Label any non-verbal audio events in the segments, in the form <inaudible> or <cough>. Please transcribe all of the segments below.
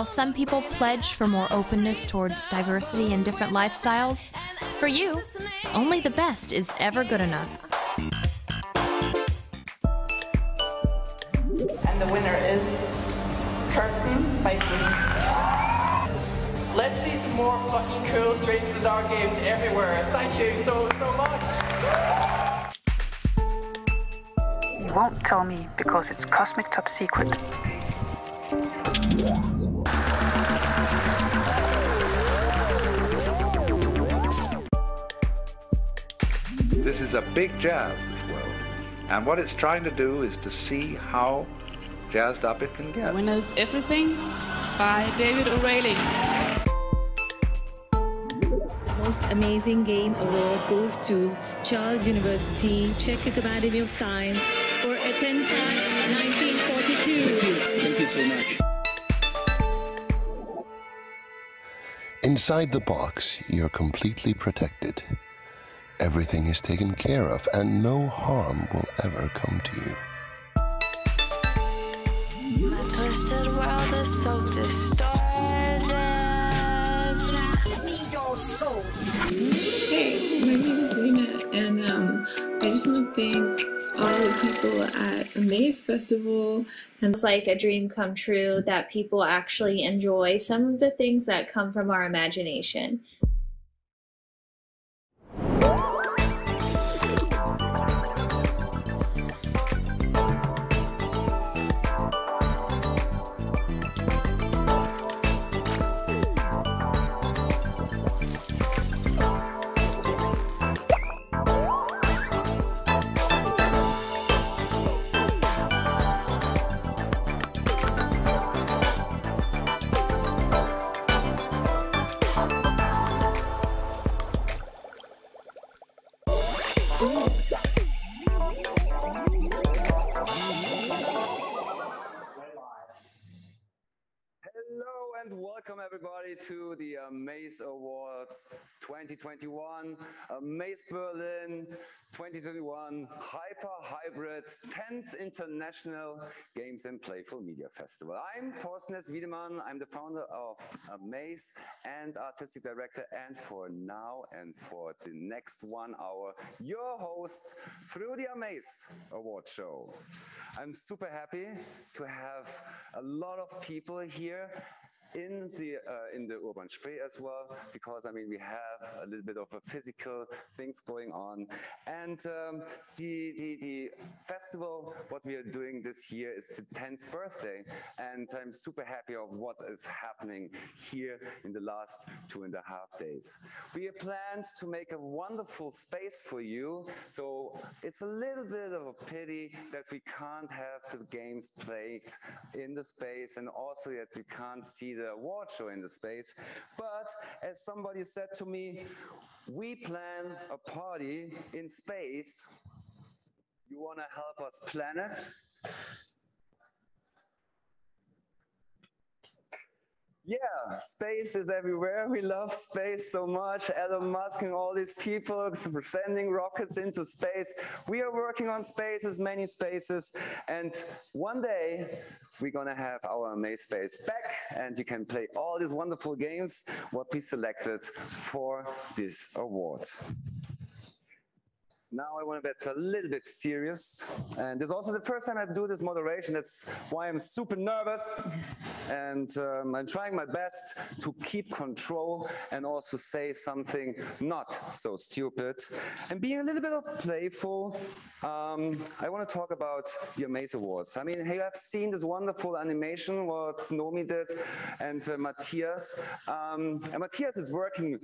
While some people pledge for more openness towards diversity and different lifestyles, for you, only the best is ever good enough. And the winner is Curtain Vikings. Let's see some more fucking cool Strange Bizarre games everywhere. Thank you so, so much. You won't tell me because it's cosmic top secret. Big jazz, this world. And what it's trying to do is to see how jazzed up it can get. Winners Everything by David O'Reilly. The most amazing game award goes to Charles University Czech Academy of Science for Attentat 1942. Thank you. Thank you so much. Inside the box, you're completely protected. Everything is taken care of, and no harm will ever come to you. My twisted world is so distorted. Your soul. Hey, my name is Lena, and um, I just want to thank all the people at Amaze Festival. And it's like a dream come true that people actually enjoy some of the things that come from our imagination. To the Amaze Awards 2021, Amaze Berlin 2021 Hyper Hybrid 10th International Games and Playful Media Festival. I'm Thorsten S. Wiedemann. I'm the founder of Amaze and artistic director and for now and for the next one hour, your host through the Amaze Award show. I'm super happy to have a lot of people here in the uh, in the urban Spree as well because I mean we have a little bit of a physical things going on. And um, the, the the festival what we are doing this year is the 10th birthday. And I'm super happy of what is happening here in the last two and a half days. We have planned to make a wonderful space for you. So it's a little bit of a pity that we can't have the games played in the space and also that we can't see the show in the space. But as somebody said to me, we plan a party in space. You want to help us plan it? Yeah, space is everywhere. We love space so much. Elon Musk and all these people sending rockets into space. We are working on spaces, many spaces. And one day we're gonna have our Amaze Space back and you can play all these wonderful games what we selected for this award. Now I want to get a little bit serious. And it's also the first time I do this moderation. That's why I'm super nervous. And um, I'm trying my best to keep control and also say something not so stupid. And being a little bit of playful, um, I want to talk about the Amaze Awards. I mean, hey, I've seen this wonderful animation what Nomi did and uh, Matthias. Um, and Matthias is working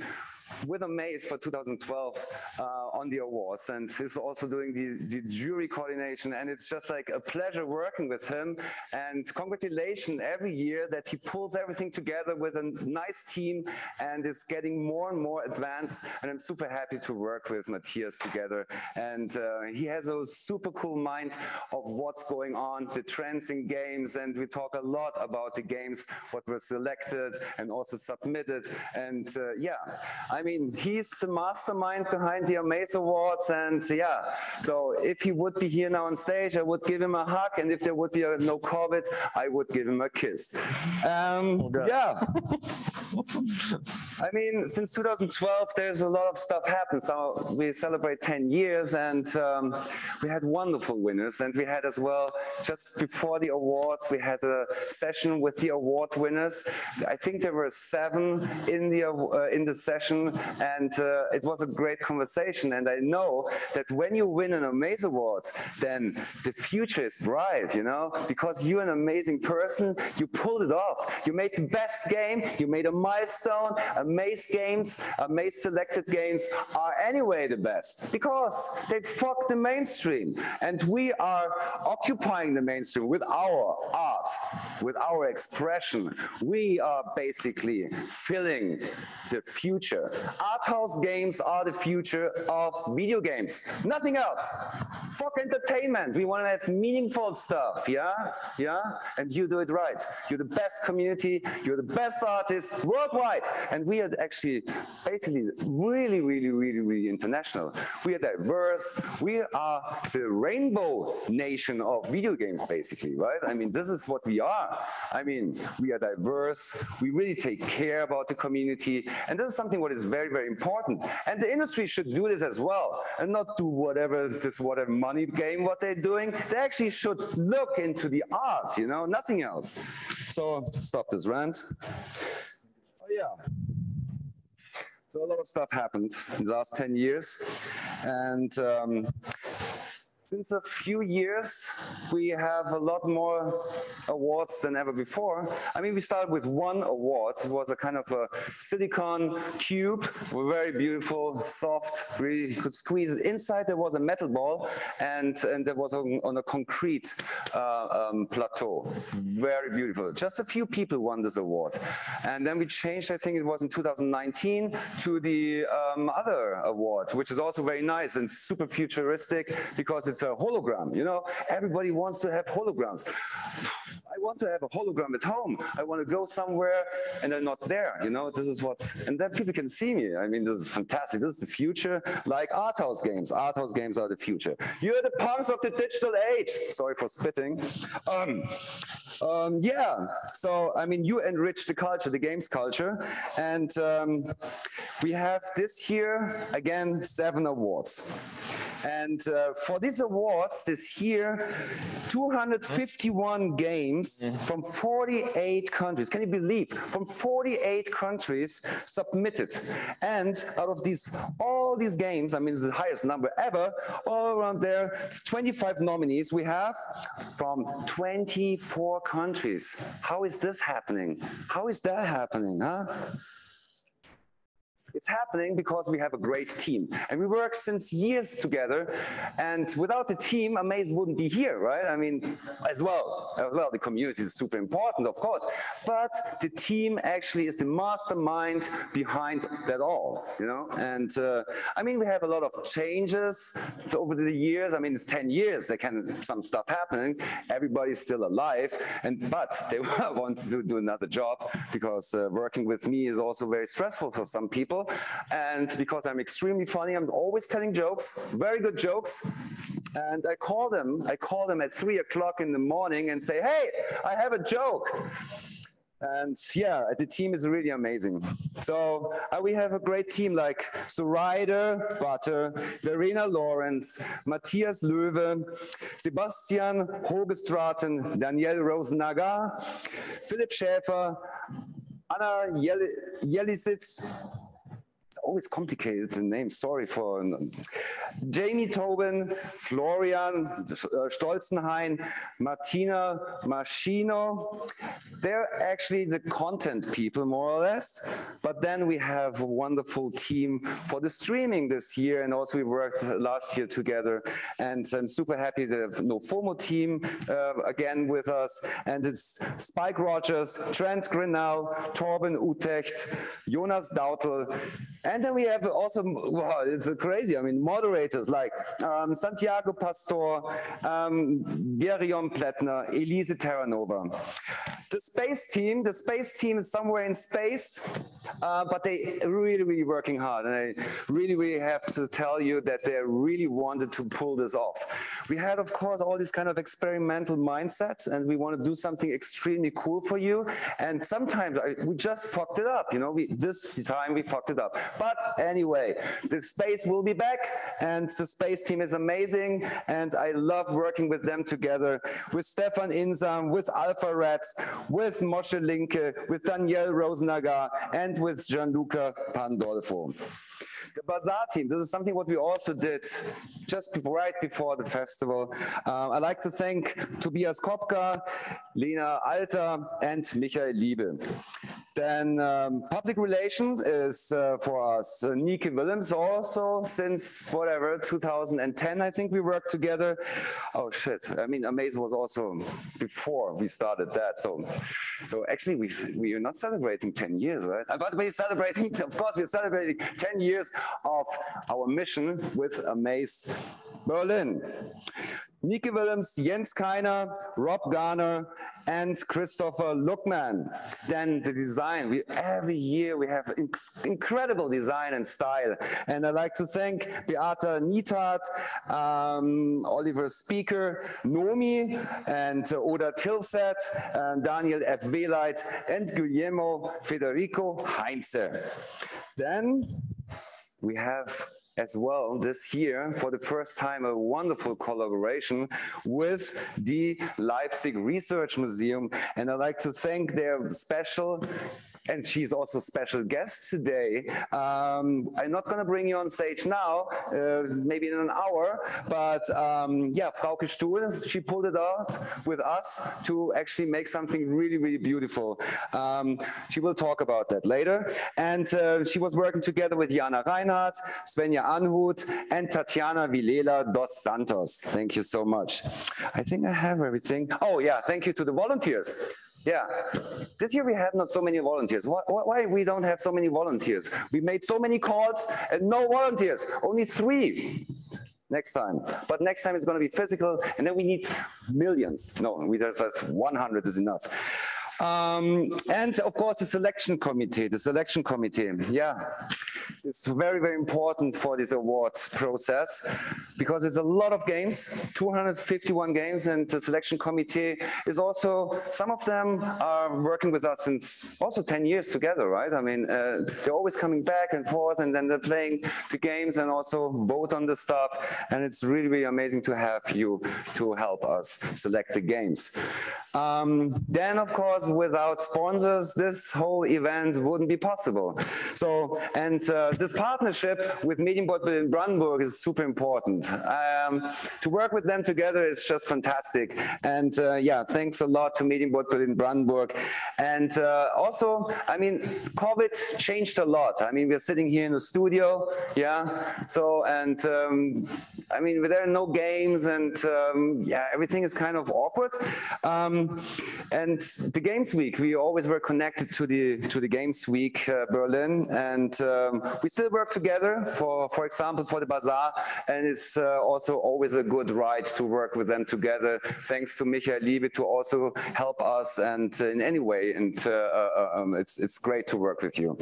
with Amaze for 2012 uh, on the awards, and he's also doing the, the jury coordination, and it's just like a pleasure working with him. And congratulations every year that he pulls everything together with a nice team and is getting more and more advanced. And I'm super happy to work with Matthias together. And uh, he has a super cool mind of what's going on, the trends in games, and we talk a lot about the games, what were selected and also submitted. And uh, yeah, I mean, he's the mastermind behind the Amaze Awards. And yeah, so if he would be here now on stage, I would give him a hug. And if there would be a no COVID, I would give him a kiss. Um, yeah. <laughs> I mean, since 2012, there's a lot of stuff happened. So we celebrate 10 years and um, we had wonderful winners. And we had as well, just before the awards, we had a session with the award winners. I think there were seven in the, uh, in the session and uh, it was a great conversation. And I know that when you win an Amaze Award, then the future is bright, you know, because you're an amazing person. You pulled it off. You made the best game. You made a milestone. Amaze games, Amaze selected games are anyway the best because they fuck the mainstream. And we are occupying the mainstream with our art, with our expression. We are basically filling the future. Art house games are the future of video games. Nothing else. Fuck entertainment. We want to have meaningful stuff. Yeah? Yeah? And you do it right. You're the best community. You're the best artist worldwide. And we are actually basically really, really, really, really international. We are diverse. We are the rainbow nation of video games, basically, right? I mean, this is what we are. I mean, we are diverse. We really take care about the community. And this is something what is very, very important. And the industry should do this as well and not do whatever this whatever money game what they're doing. They actually should look into the art, you know, nothing else. So stop this rant. Oh yeah. So a lot of stuff happened in the last 10 years. And um, since a few years, we have a lot more awards than ever before. I mean, we started with one award. It was a kind of a silicon cube, very beautiful, soft, really you could squeeze it. Inside there was a metal ball and, and there was on, on a concrete uh, um, plateau. Very beautiful. Just a few people won this award. And then we changed, I think it was in 2019, to the um, other award, which is also very nice and super futuristic because it's a hologram. You know, everybody wants to have holograms. <sighs> I want to have a hologram at home. I want to go somewhere and I'm not there. You know, this is what, and then people can see me. I mean, this is fantastic. This is the future, like art house games. Art house games are the future. You're the punks of the digital age. Sorry for spitting. Um, um, yeah, so I mean, you enrich the culture, the games culture, and um, we have this year again seven awards. And uh, for these awards this year, 251 games from 48 countries. Can you believe? From 48 countries submitted. And out of these, all these games, I mean, it's the highest number ever, all around there, 25 nominees we have from 24 countries. How is this happening? How is that happening, huh? It's happening because we have a great team and we work since years together. And without the team, Amaze wouldn't be here, right? I mean, as well, as well, the community is super important, of course, but the team actually is the mastermind behind that all, you know? And uh, I mean, we have a lot of changes over the years. I mean, it's 10 years, there can some stuff happening. Everybody's still alive, and but they <laughs> want to do another job because uh, working with me is also very stressful for some people. And because I'm extremely funny, I'm always telling jokes, very good jokes. And I call them, I call them at three o'clock in the morning and say, hey, I have a joke. And yeah, the team is really amazing. So uh, we have a great team like Zoraida Butter, Verena Lawrence, Matthias Löwe, Sebastian Hogestraten, Daniel Rosenaga, Philipp Schäfer, Anna Jelisitz, it's always complicated the name. Sorry for Jamie Tobin, Florian uh, Stolzenhain, Martina Machino. They're actually the content people, more or less. But then we have a wonderful team for the streaming this year, and also we worked last year together. And I'm super happy to have No FOMO team uh, again with us, and it's Spike Rogers, Trent Grinnell, Torben Utecht, Jonas Dautel, and then we have also, wow, it's crazy. I mean, moderators like um, Santiago Pastor, um, Gerion Elise Terranova. The space team, the space team is somewhere in space, uh, but they really, really working hard. And I really, really have to tell you that they really wanted to pull this off. We had, of course, all this kind of experimental mindset, and we want to do something extremely cool for you. And sometimes I, we just fucked it up. You know, we, this time we fucked it up. But anyway, the space will be back and the space team is amazing. And I love working with them together with Stefan Insam, with Alpha Rats, with Moshe Linke, with Danielle Rosenagar, and with Gianluca Pandolfo. The Bazaar team, this is something what we also did just before, right before the festival. Uh, I'd like to thank Tobias Kopka, Lena Alter, and Michael Liebe. Then um, public relations is uh, for us. Uh, Nike Willems also since whatever 2010 I think we worked together. Oh shit! I mean, Amaze was also before we started that. So, so actually we we are not celebrating 10 years, right? But we're celebrating. <laughs> Of course, we're celebrating 10 years of our mission with Amaze Berlin. Nike Willems, Jens Keiner, Rob Garner, and Christopher Luckman. Then the design, we, every year we have incredible design and style. And I'd like to thank Beata Nietat, um, Oliver Speaker, Nomi, and uh, Oda Tilset, Daniel F. Weleit, and Guillermo Federico Heinze. Then we have as well this year for the first time a wonderful collaboration with the Leibniz Research Museum. And I'd like to thank their special and she's also special guest today. Um, I'm not going to bring you on stage now, uh, maybe in an hour, but um, yeah, Frauke Stuhl, she pulled it off with us to actually make something really, really beautiful. Um, she will talk about that later. And uh, she was working together with Jana Reinhardt, Svenja Anhut, and Tatiana Vilela dos Santos. Thank you so much. I think I have everything. Oh yeah, thank you to the volunteers. Yeah. This year we have not so many volunteers. Why, why, we don't have so many volunteers? We made so many calls and no volunteers, only three next time. But next time it's going to be physical and then we need millions. No, we just 100 is enough. Um, and of course, the selection committee, the selection committee, yeah, it's very, very important for this award process because it's a lot of games, 251 games, and the selection committee is also, some of them are working with us since also 10 years together, right? I mean, uh, they're always coming back and forth and then they're playing the games and also vote on the stuff. And it's really, really amazing to have you to help us select the games. Um, then, of course, without sponsors, this whole event wouldn't be possible. So, and uh, this partnership with Medienboard in Brandenburg is super important. Um, to work with them together is just fantastic. And uh, yeah, thanks a lot to Medienboard in Brandenburg. And uh, also, I mean, COVID changed a lot. I mean, we're sitting here in the studio, yeah. So, and um, I mean, there are no games and um, yeah, everything is kind of awkward. Um, and the Games Week, we always were connected to the to the Games Week uh, Berlin, and um, we still work together. For for example, for the bazaar, and it's uh, also always a good ride to work with them together. Thanks to Michael Liebe to also help us and uh, in any way, and uh, uh, um, it's it's great to work with you.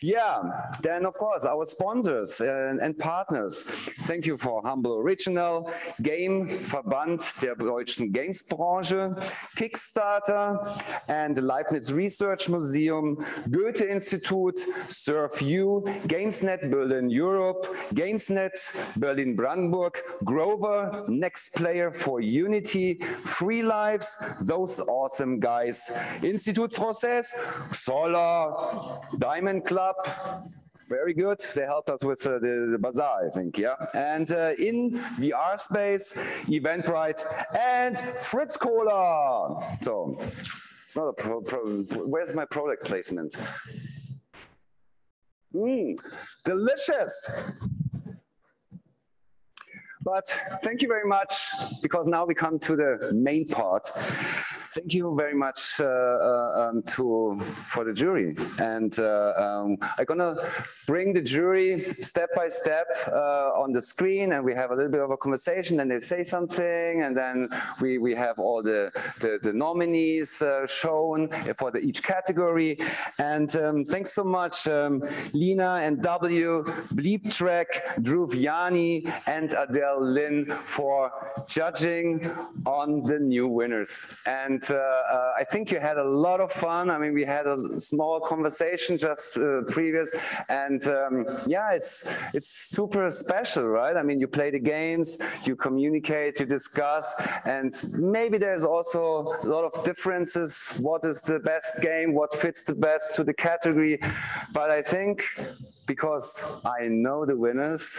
Yeah, then of course our sponsors and, and partners. Thank you for Humble Original, Game Verband der deutschen Gamesbranche, Kickstarter and the Leibniz Research Museum, Goethe Institute, SurfU, GamesNet Berlin Europe, GamesNet Berlin Brandenburg, Grover, Next Player for Unity, Free Lives, those awesome guys, Institut Français, Solar, Diamond Club, Very good. They helped us with uh, the, the bazaar, I think, yeah. And uh, in VR space, Eventbrite and Fritz Cola. So not a pro, pro where's my product placement? Mmm, delicious. But thank you very much, because now we come to the main part. Thank you very much uh, uh, um, to for the jury, and uh, um, I'm gonna bring the jury step by step uh, on the screen, and we have a little bit of a conversation. And they say something, and then we we have all the the, the nominees uh, shown for the, each category. And um, thanks so much, um, Lena and W, Bleep Dhruv Jani, and Adelle Lin for judging on the new winners. And uh, uh, I think you had a lot of fun. I mean, we had a small conversation just uh, previous, and um, yeah, it's it's super special, right? I mean, you play the games, you communicate, you discuss, and maybe there's also a lot of differences. What is the best game? What fits the best to the category? But I think because I know the winners.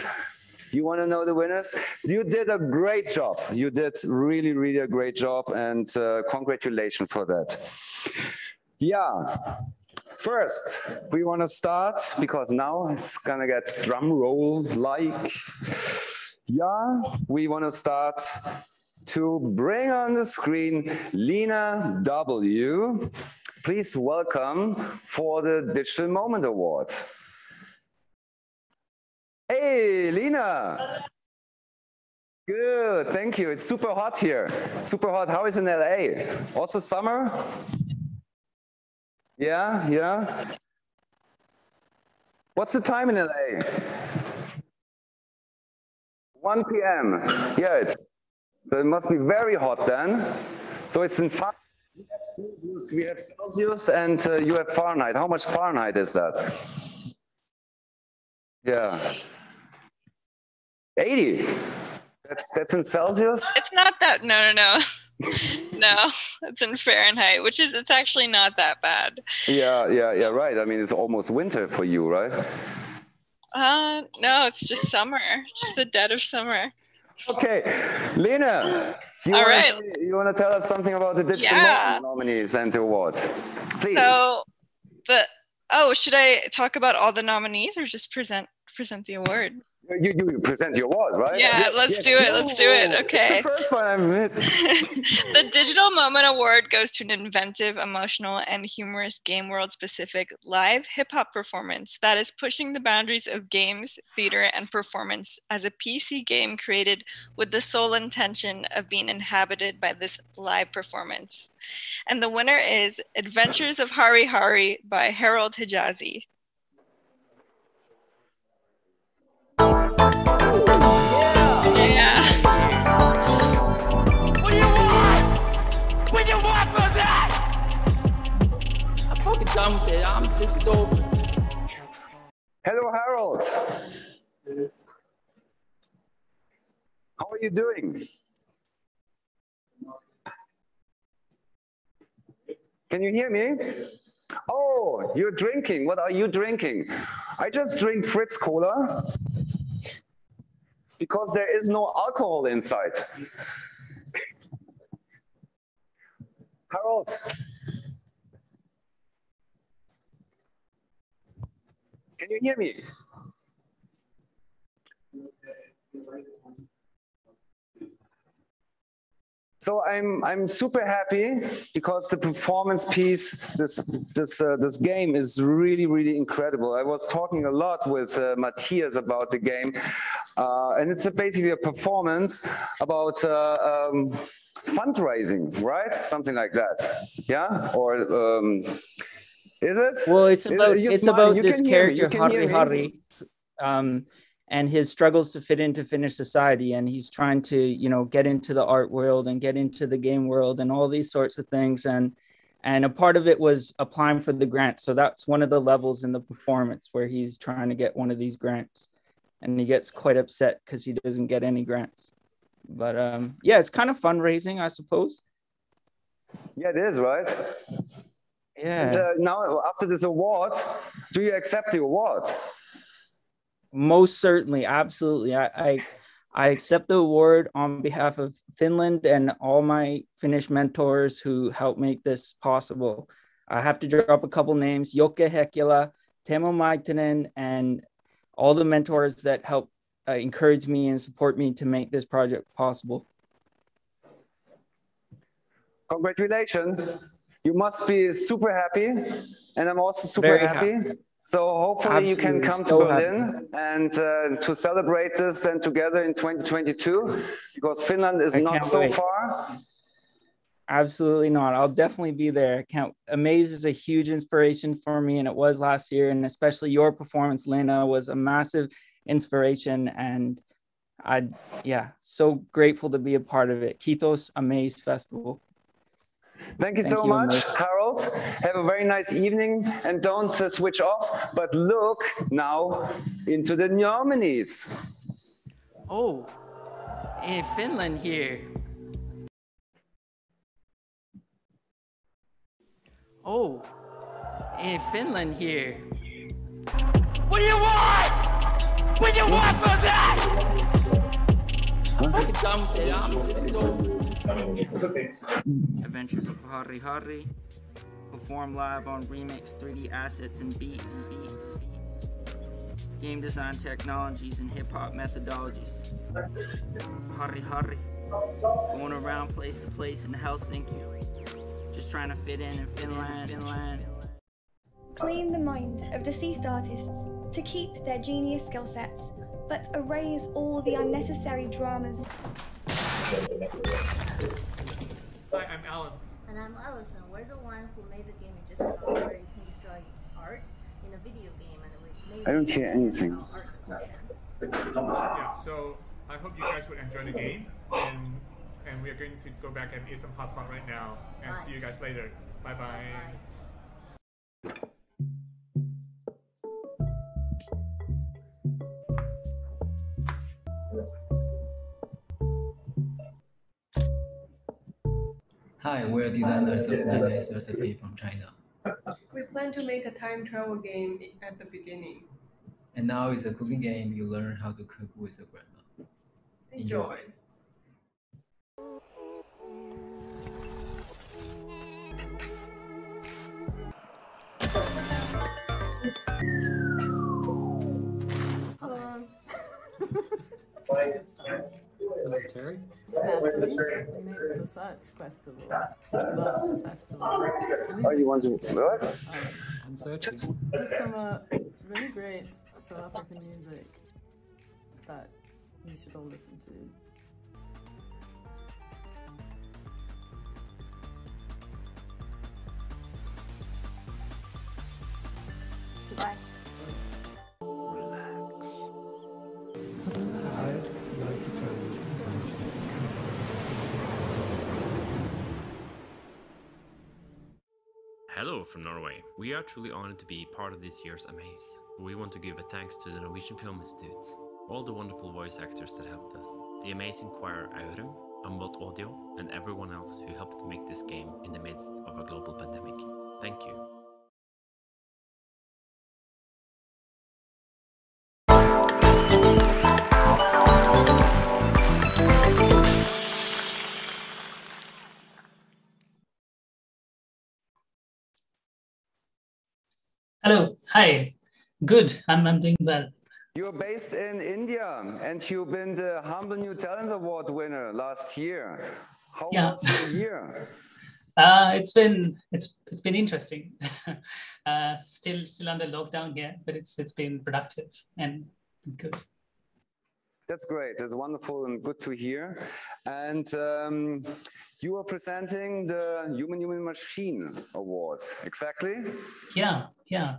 You want to know the winners? You did a great job. You did really, really a great job, and uh, congratulations for that. Yeah. First, we want to start because now it's gonna get drum roll like. Yeah, we want to start to bring on the screen Lena W. Please welcome for the Digital Moment Award. Hey, Lena. Good, thank you. It's super hot here. Super hot. How is in LA? Also summer? Yeah, yeah. What's the time in LA? 1 p.m. Yeah, it's, so it must be very hot then. So it's in Fahrenheit. We have Celsius, we have Celsius and uh, you have Fahrenheit. How much Fahrenheit is that? Yeah. 80. That's that's in Celsius? It's not that no no no. <laughs> no, it's in Fahrenheit, which is it's actually not that bad. Yeah, yeah, yeah, right. I mean it's almost winter for you, right? Uh no, it's just summer. Just the dead of summer. Okay. Lena, you All wanna right. say- you want to tell us something about the digital Yeah. Nominees and the awards? Please. So the oh, should I talk about all the nominees or just present present the award? You, you present your award, right? Yeah, Yes, let's yes. do it. Let's do it. It's Okay. the first one I'm <laughs> the Digital Moment Award goes to an inventive, emotional, and humorous game world specific live hip hop performance that is pushing the boundaries of games, theater, and performance as a PC game created with the sole intention of being inhabited by this live performance. And the winner is Adventures of Hari Hari by Harold Hijazi. It. I'm, this is. Hello, Harold. How are you doing? Can you hear me? Oh, you're drinking. What are you drinking? I just drink Fritz Cola because there is no alcohol inside. Harold. Can you hear me? So I'm I'm super happy because the performance piece, this this uh, this game is really really incredible. I was talking a lot with uh, Matthias about the game, uh, and it's a, basically a performance about uh, um, fundraising, right? Something like that. Yeah, or um, is it? Well, it's about it's smiling. about this can hear me. You character Hari. Hari, um, and his struggles to fit into Finnish society, and he's trying to you know get into the art world and get into the game world and all these sorts of things, and and a part of it was applying for the grant. So that's one of the levels in the performance where he's trying to get one of these grants, and he gets quite upset because he doesn't get any grants. But um, yeah, it's kind of fundraising, I suppose. Yeah, it is, right? Yeah. And uh, now, after this award, do you accept the award? most certainly, absolutely. I, I I accept the award on behalf of Finland and all my Finnish mentors who helped make this possible. I have to drop a couple names: Jokke Hekila, Temo Maitinen, and all the mentors that help uh, encourage me and support me to make this project possible. Congratulations. You must be super happy. And I'm also super Very happy. happy. So hopefully Absolutely, you can come so to happy. Berlin and uh, to celebrate this then together in 2022 because Finland is I not so wait. far. Absolutely not. I'll definitely be there. Can't Amaze is a huge inspiration for me, and it was last year. And especially your performance, Lena, was a massive inspiration. And I, yeah, so grateful to be a part of it. Kitos Amaze Festival. Thank you Thank so you, much, Amaze. Harold. Have a very nice evening and don't uh, switch off, but look now into the nominees. Oh, in Finland here. Oh, in Finland here. What do you want? What do you want from that? Fucking dumb kid, um, This is over. It's okay. Adventures of Hari Hari. Perform live on remix 3D assets and beats. Game design technologies and hip hop methodologies. Hari Hari. Going around place to place in Helsinki. Just trying to fit in in Finland. Finland. Clean the mind of deceased artists to keep their genius skill sets, but erase all the unnecessary dramas. Hi, I'm Alan. And I'm Allison. We're the one who made the game you just saw where you can destroy art in a video game and we made I don't hear anything. Yeah, so I hope you guys would enjoy the game, and and we are going to go back and eat some hot pot right now, and see you guys later. Bye bye. Hi, we're designers of Chinese recipe from China. We plan to make a time travel game at the beginning. And now it's a cooking game. You learn how to cook with your grandma. Enjoy. Hello. <laughs> Terry? Natalie. We make the Research Festival. It's about the festival. Oh, you want to what? I'm searching. Just some uh, really great South African music that you should all listen to. Goodbye. From Norway. We are truly honored to be part of this year's Amaze. We want to give a thanks to the Norwegian Film Institute, all the wonderful voice actors that helped us, the amazing choir Aurum, Humboldt Audio, and everyone else who helped make this game in the midst of a global pandemic. Thank you. Hello. Hi. Good. I'm, I'm doing well. You're based in India and you've been the Humble New Talent Award winner last year. How Yeah. was the year? <laughs> <laughs> Uh, it's been it's it's been interesting. <laughs> uh, still still under lockdown here, but it's it's been productive and good. That's great. That's wonderful and good to hear. And um, you are presenting the Human Human Machine Award, exactly? Yeah, yeah.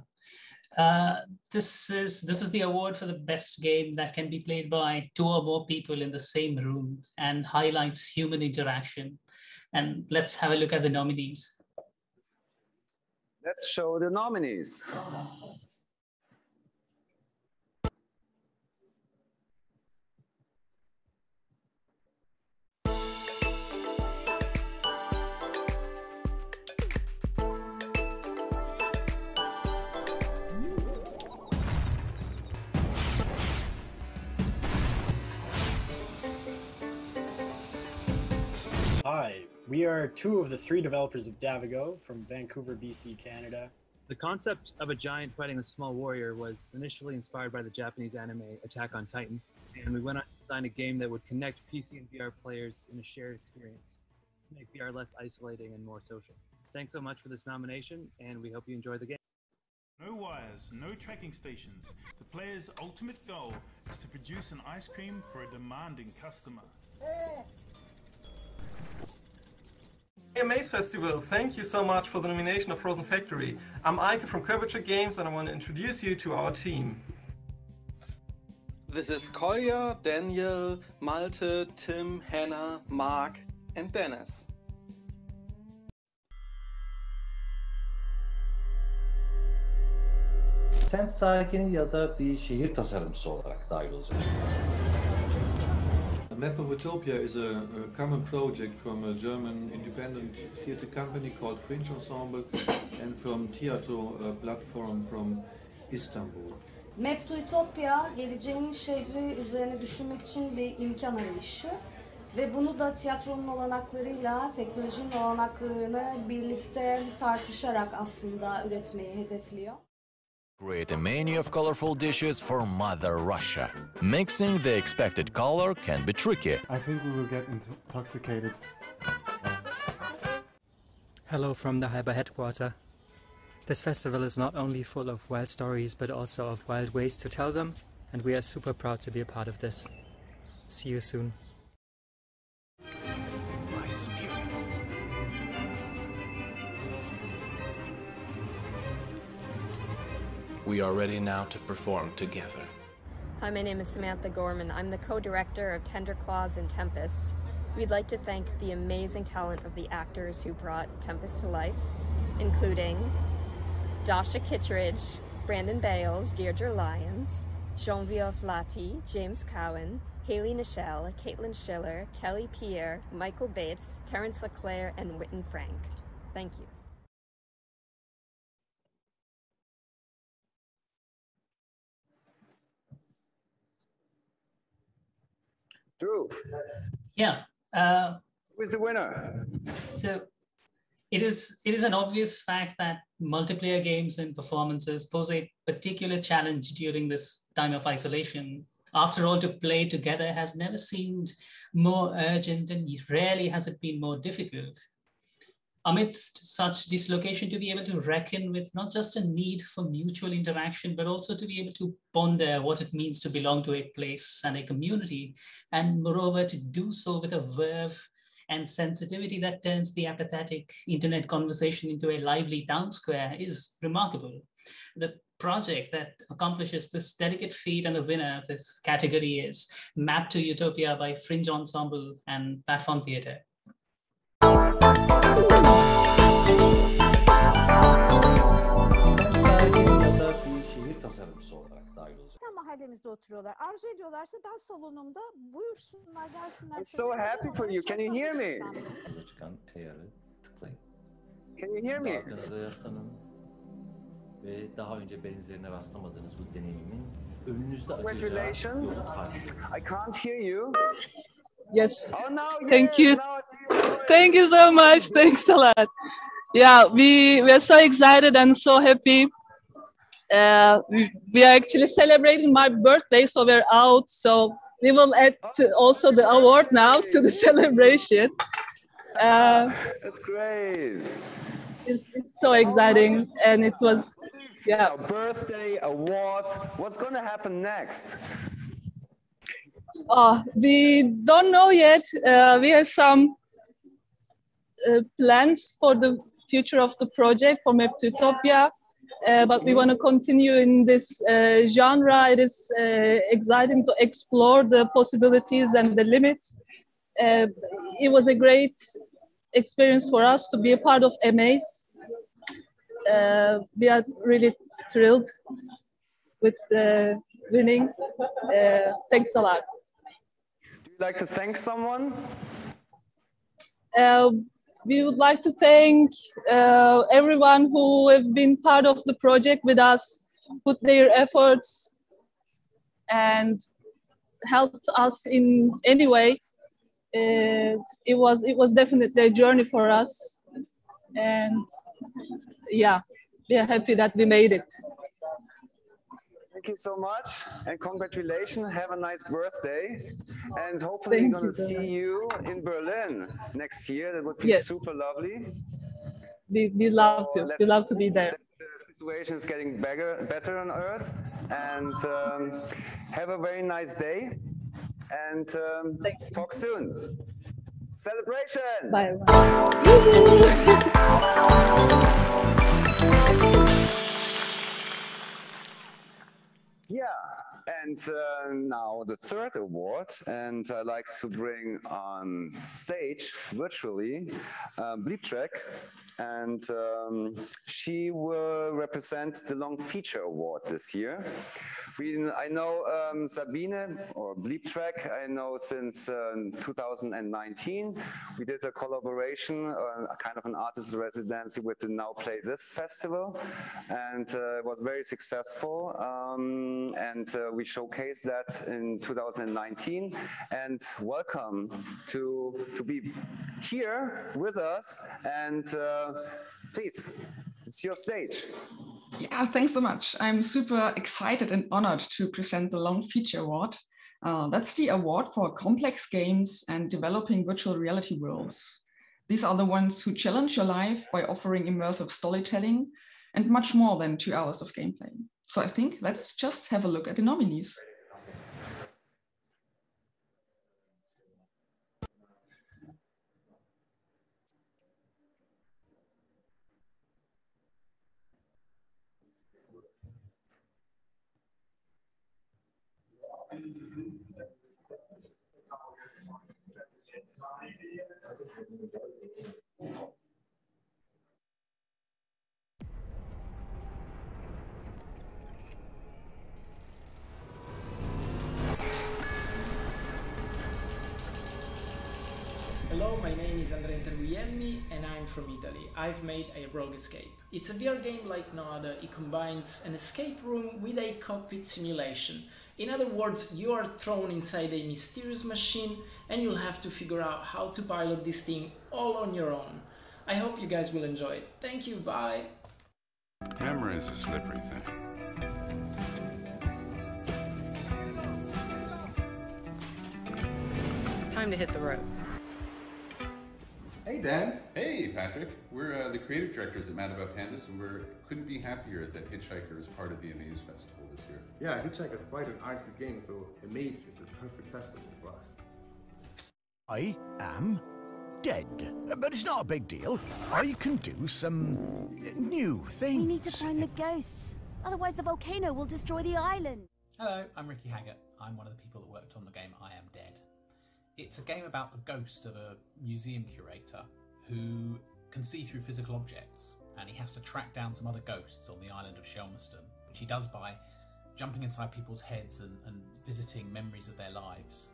Uh, this is this is the award for the best game that can be played by two or more people in the same room and highlights human interaction. And let's have a look at the nominees. Let's show the nominees. We are two of the three developers of Davigo from Vancouver, BC, Canada. The concept of a giant fighting a small warrior was initially inspired by the Japanese anime Attack on Titan, and we went on to design a game that would connect PC and VR players in a shared experience, to make VR less isolating and more social. Thanks so much for this nomination, and we hope you enjoy the game. No wires, no tracking stations. The player's ultimate goal is to produce an ice cream for a demanding customer. Amaze Festival, thank you so much for the nomination of Frozen Factory. I'm Eike from Curvature Games and I want to introduce you to our team. This is Kolja, Daniel, Malte, Tim, Hannah, Mark, and Dennis. Semt sakini ya da bir şehir tasarımcısı olarak dahil olacak. Map of Utopia is a, a common project from a German independent theatre company called Fringe Ensemble and from Theatro a platform from Istanbul. Map to Utopia geleceğin şehri üzerine düşünmek için bir imkan arayışı ve bunu da tiyatronun olanaklarıyla teknolojinin olanaklarını birlikte tartışarak aslında üretmeyi hedefliyor. Create a menu of colorful dishes for Mother Russia. Mixing the expected color can be tricky. I think we will get intoxicated. Hello from the Hyper headquarter. This festival is not only full of wild stories but also of wild ways to tell them, and we are super proud to be a part of this. See you soon. My spirit. We are ready now to perform together. Hi, my name is Samantha Gorman. I'm the co-director of Tender Claws and Tempest. We'd like to thank the amazing talent of the actors who brought Tempest to life, including Dasha Kittredge, Brandon Bales, Deirdre Lyons, Jean-Vieux Flati, James Cowan, Haley Nichelle, Caitlin Schiller, Kelly Pierre, Michael Bates, Terrence LeClaire, and Witten Frank. Thank you. Drew. Yeah. Uh, Who is the winner? So it is it is an obvious fact that multiplayer games and performances pose a particular challenge during this time of isolation. After all, to play together has never seemed more urgent and rarely has it been more difficult. Amidst such dislocation, to be able to reckon with not just a need for mutual interaction, but also to be able to ponder what it means to belong to a place and a community, and moreover, to do so with a verve and sensitivity that turns the apathetic internet conversation into a lively town square is remarkable. The project that accomplishes this delicate feat and the winner of this category is Map to Utopia by Fringe Ensemble and Platform Theatre. Mahallemizde oturuyorlar. Arzu ediyorlarsa ben salonumda buyursunlar gelsinler. I'm so happy for you. Can you hear me? Çıkan AR'ı tıklayın. Can you hear me? Arkanıza yaslanın ve daha önce benzerine rastlamadığınız bu deneyimin önünüzde açacağı Congratulations. yolu. I can't hear you. Yes. Oh, now, Thank you. now Thank you so much. Thanks a lot. Yeah, we we are so excited and so happy. Uh, we, are actually celebrating my birthday, so we're out. So we will add also the award now to the <laughs> celebration. Uh, That's great. it's, it's so exciting, and it was, yeah. Birthday award. What's going to happen next? Oh, we don't know yet. Uh, we have some uh, plans for the future of the project for Map to Utopia, uh, but we want to continue in this uh, genre. It is uh, exciting to explore the possibilities and the limits. Uh, it was a great experience for us to be a part of. Uh, we are really thrilled with the winning. Uh, thanks a lot. Do you like to thank someone? We would like to thank uh, everyone who have been part of the project with us, put their efforts and helped us in any way. uh, it was it was definitely a journey for us, and yeah, we are happy that we made it. Thank you so much and congratulations. Have a nice birthday. And hopefully Thank we're going to see much. you in Berlin next year. That would be Yes. super lovely. We, we love So to. We love to be there. The situation is getting better, better on Earth. And um, have a very nice day. And um, talk soon. Celebration! Bye. <laughs> Yeah, and uh, now the third award, and I'd like to bring on stage virtually uh, Bleeptrack, and um, she will represent the Long Feature Award this year. We, I know um, Sabine or Bleeptrack. I know since um, 2019. We did a collaboration, uh, kind of an artist residency with the Now Play This festival, and uh, it was very successful. Um, and uh, we showcased that in 2019. And welcome to to be here with us. And uh, please, it's your stage. Yeah, thanks so much. I'm super excited and honored to present the Long Feature Award. Uh, that's the award for complex games and developing virtual reality worlds. These are the ones who challenge your life by offering immersive storytelling and much more than two hours of gameplay. So I think let's just have a look at the nominees. From Italy. I've made a Rogue Escape. It's a VR game like no other. It combines an escape room with a cockpit simulation. In other words, you are thrown inside a mysterious machine and you'll have to figure out how to pilot this thing all on your own. I hope you guys will enjoy it. Thank you, bye! Camera is a slippery thing. Time to hit the road. Hey Dan. Hey Patrick. We're uh, the creative directors at Mad About Pandas, and we couldn't be happier that Hitchhiker is part of the Amaze Festival this year. Yeah, Hitchhiker is quite an artsy game, so Amaze is a perfect festival for us. I am dead. But it's not a big deal. I can do some new things. We need to find the ghosts. Otherwise, the volcano will destroy the island. Hello, I'm Ricky Haggett. I'm one of the people that worked on the game I Am Dead. It's a game about the ghost of a museum curator who can see through physical objects, and he has to track down some other ghosts on the island of Shelmerston, which he does by jumping inside people's heads and, and visiting memories of their lives.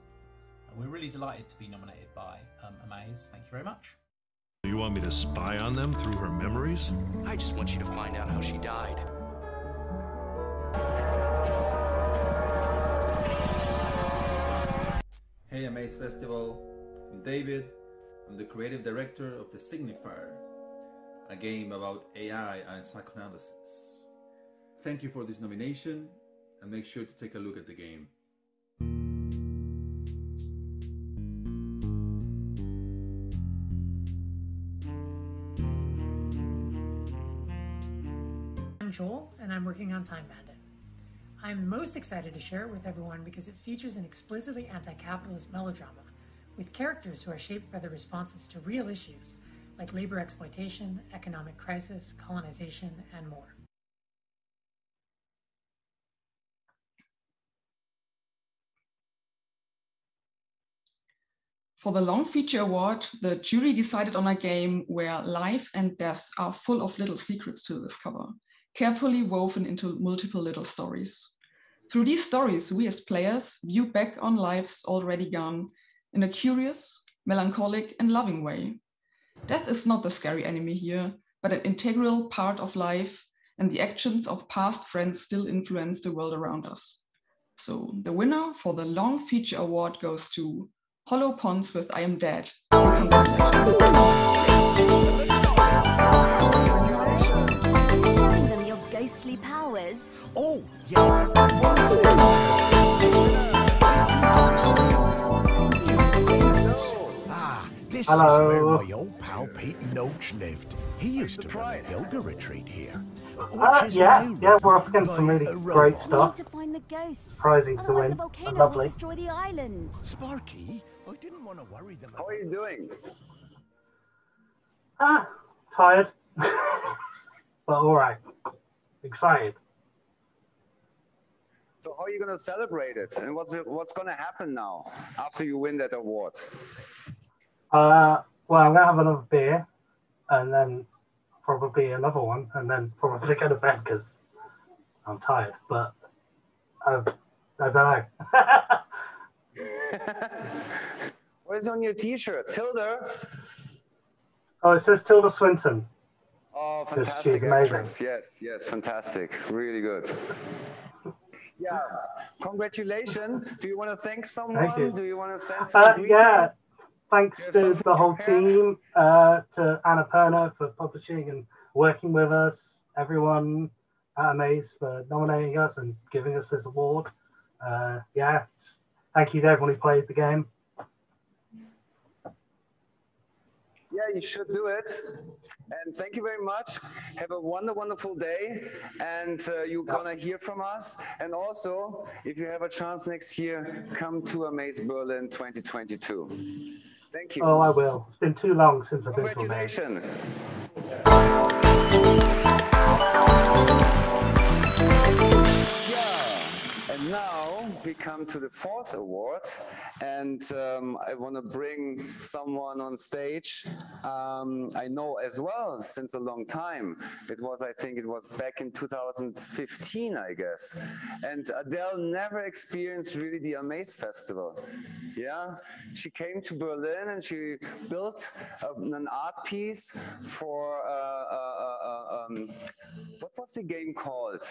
And we're really delighted to be nominated by um, Amaze. Thank you very much. You want me to spy on them through her memories? I just want you to find out how she died. Hey Amaze Festival, I'm David. I'm the creative director of The Signifier, a game about AI and psychoanalysis. Thank you for this nomination and make sure to take a look at the game. I'm Joel, and I'm working on Time Bandit. I'm most excited to share it with everyone because it features an explicitly anti capitalist melodrama with characters who are shaped by their responses to real issues like labor exploitation, economic crisis, colonization, and more. For the Long Feature Award, the jury decided on a game where life and death are full of little secrets to discover, carefully woven into multiple little stories. Through these stories, we as players view back on lives already gone in a curious, melancholic, and loving way. Death is not the scary enemy here, but an integral part of life, and the actions of past friends still influence the world around us. So the winner for the Long Feature Award goes to Hollow Ponds with I Am Dead. Your ghostly powers. Oh, yes. Ah, this Hello. is where my old pal Pete Noach lived. He used to run a yoga retreat here. Which Uh, yeah, now yeah, we're off run against some really great robot. Stuff. need to find the ghosts. Surprising to win. the volcano Lovely. will destroy the island. Sparky, I didn't want to worry them. How are you doing? Ah, tired. <laughs> but alright. Excited. So how are you gonna celebrate it? And what's what's gonna happen now after you win that award? Uh, well, I'm gonna have another beer, and then probably another one, and then probably go to bed because I'm tired. But I, I don't know. <laughs> What is on your T-shirt? Tilda. oh, it says Tilda Swinton. Oh, fantastic actress. Yes, yes, fantastic. Really good. Yeah, congratulations. Do you want to thank someone? you. Do you want to send some Uh, yeah, thanks to the whole prepared? team, uh, to Annapurna for publishing and working with us, everyone at Amaze for nominating us and giving us this award. Uh, yeah, thank you to everyone who played the game. Yeah, you should do it. And thank you very much. Have a wonder, wonderful day. And uh, you're gonna hear from us. And also, if you have a chance next year, come to Amaze Berlin 2022. Thank you. Oh, I will. It's been too long since I've been to. Congratulations. And now we come to the fourth award, and um, I want to bring someone on stage. Um, I know as well since a long time. It was, I think, it was back in 2015, I guess. And Adelle never experienced really the Amaze Festival. Yeah, she came to Berlin and she built a, an art piece for uh, uh, uh, um, what was the game called?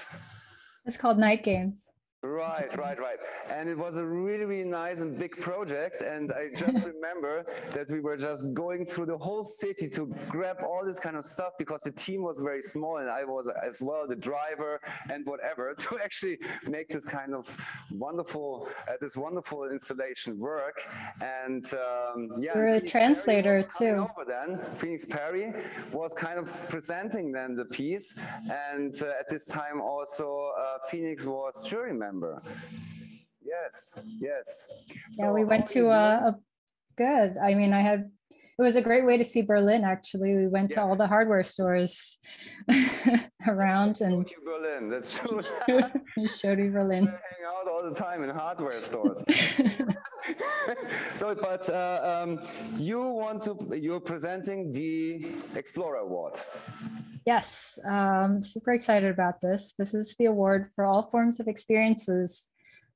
It's called Night Games. Right, right, right. And it was a really, really nice and big project. And I just <laughs> remember that we were just going through the whole city to grab all this kind of stuff because the team was very small and I was as well the driver and whatever <laughs> to actually make this kind of wonderful, uh, this wonderful installation work. And um, yeah, You're a Phoenix translator, too. Over then, Phoenix Perry was kind of presenting then the piece. And uh, at this time also, uh, Phoenix was jury member. Yes, yes. yeah, we went to a, a good. I mean, I had it was a great way to see Berlin. Actually, we went to all the hardware stores <laughs> around and to Berlin. That's <laughs> <laughs> true. we showed you Berlin. hang out all the time in hardware stores. so, but uh, um, you want to, you're presenting the Explorer Award. Yes, um, super excited about this. This is the award for all forms of experiences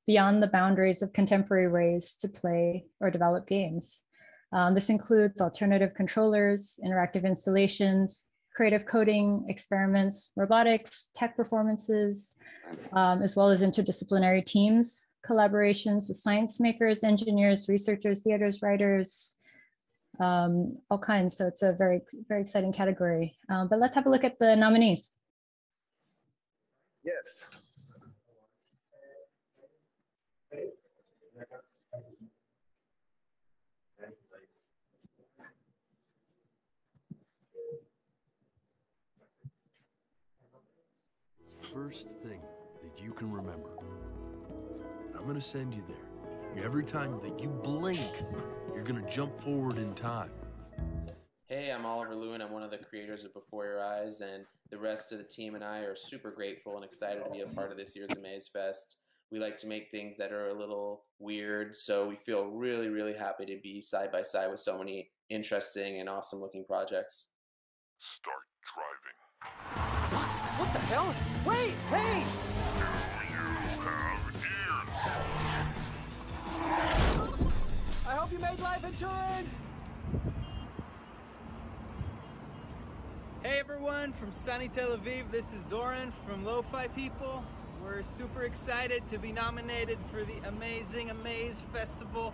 beyond the boundaries of contemporary ways to play or develop games. Um, this includes alternative controllers, interactive installations, creative coding, experiments, robotics, tech performances, um, as well as interdisciplinary teams, collaborations with science makers, engineers, researchers, theaters, writers, um, all kinds. So it's a very, very exciting category. Um, but let's have a look at the nominees. Yes. First thing that you can remember. I'm gonna send you there. Every time that you blink, you're gonna jump forward in time. Hey, I'm Oliver Lewin. I'm one of the creators of Before Your Eyes, and the rest of the team and I are super grateful and excited to be a part of this year's Amaze Fest. We like to make things that are a little weird, so we feel really, really happy to be side by side with so many interesting and awesome looking projects. Start driving. What the hell? Wait, hey! You made life insurance! Hey everyone, from sunny Tel Aviv, this is Doran from Lo-Fi People. We're super excited to be nominated for the amazing Amaze Festival.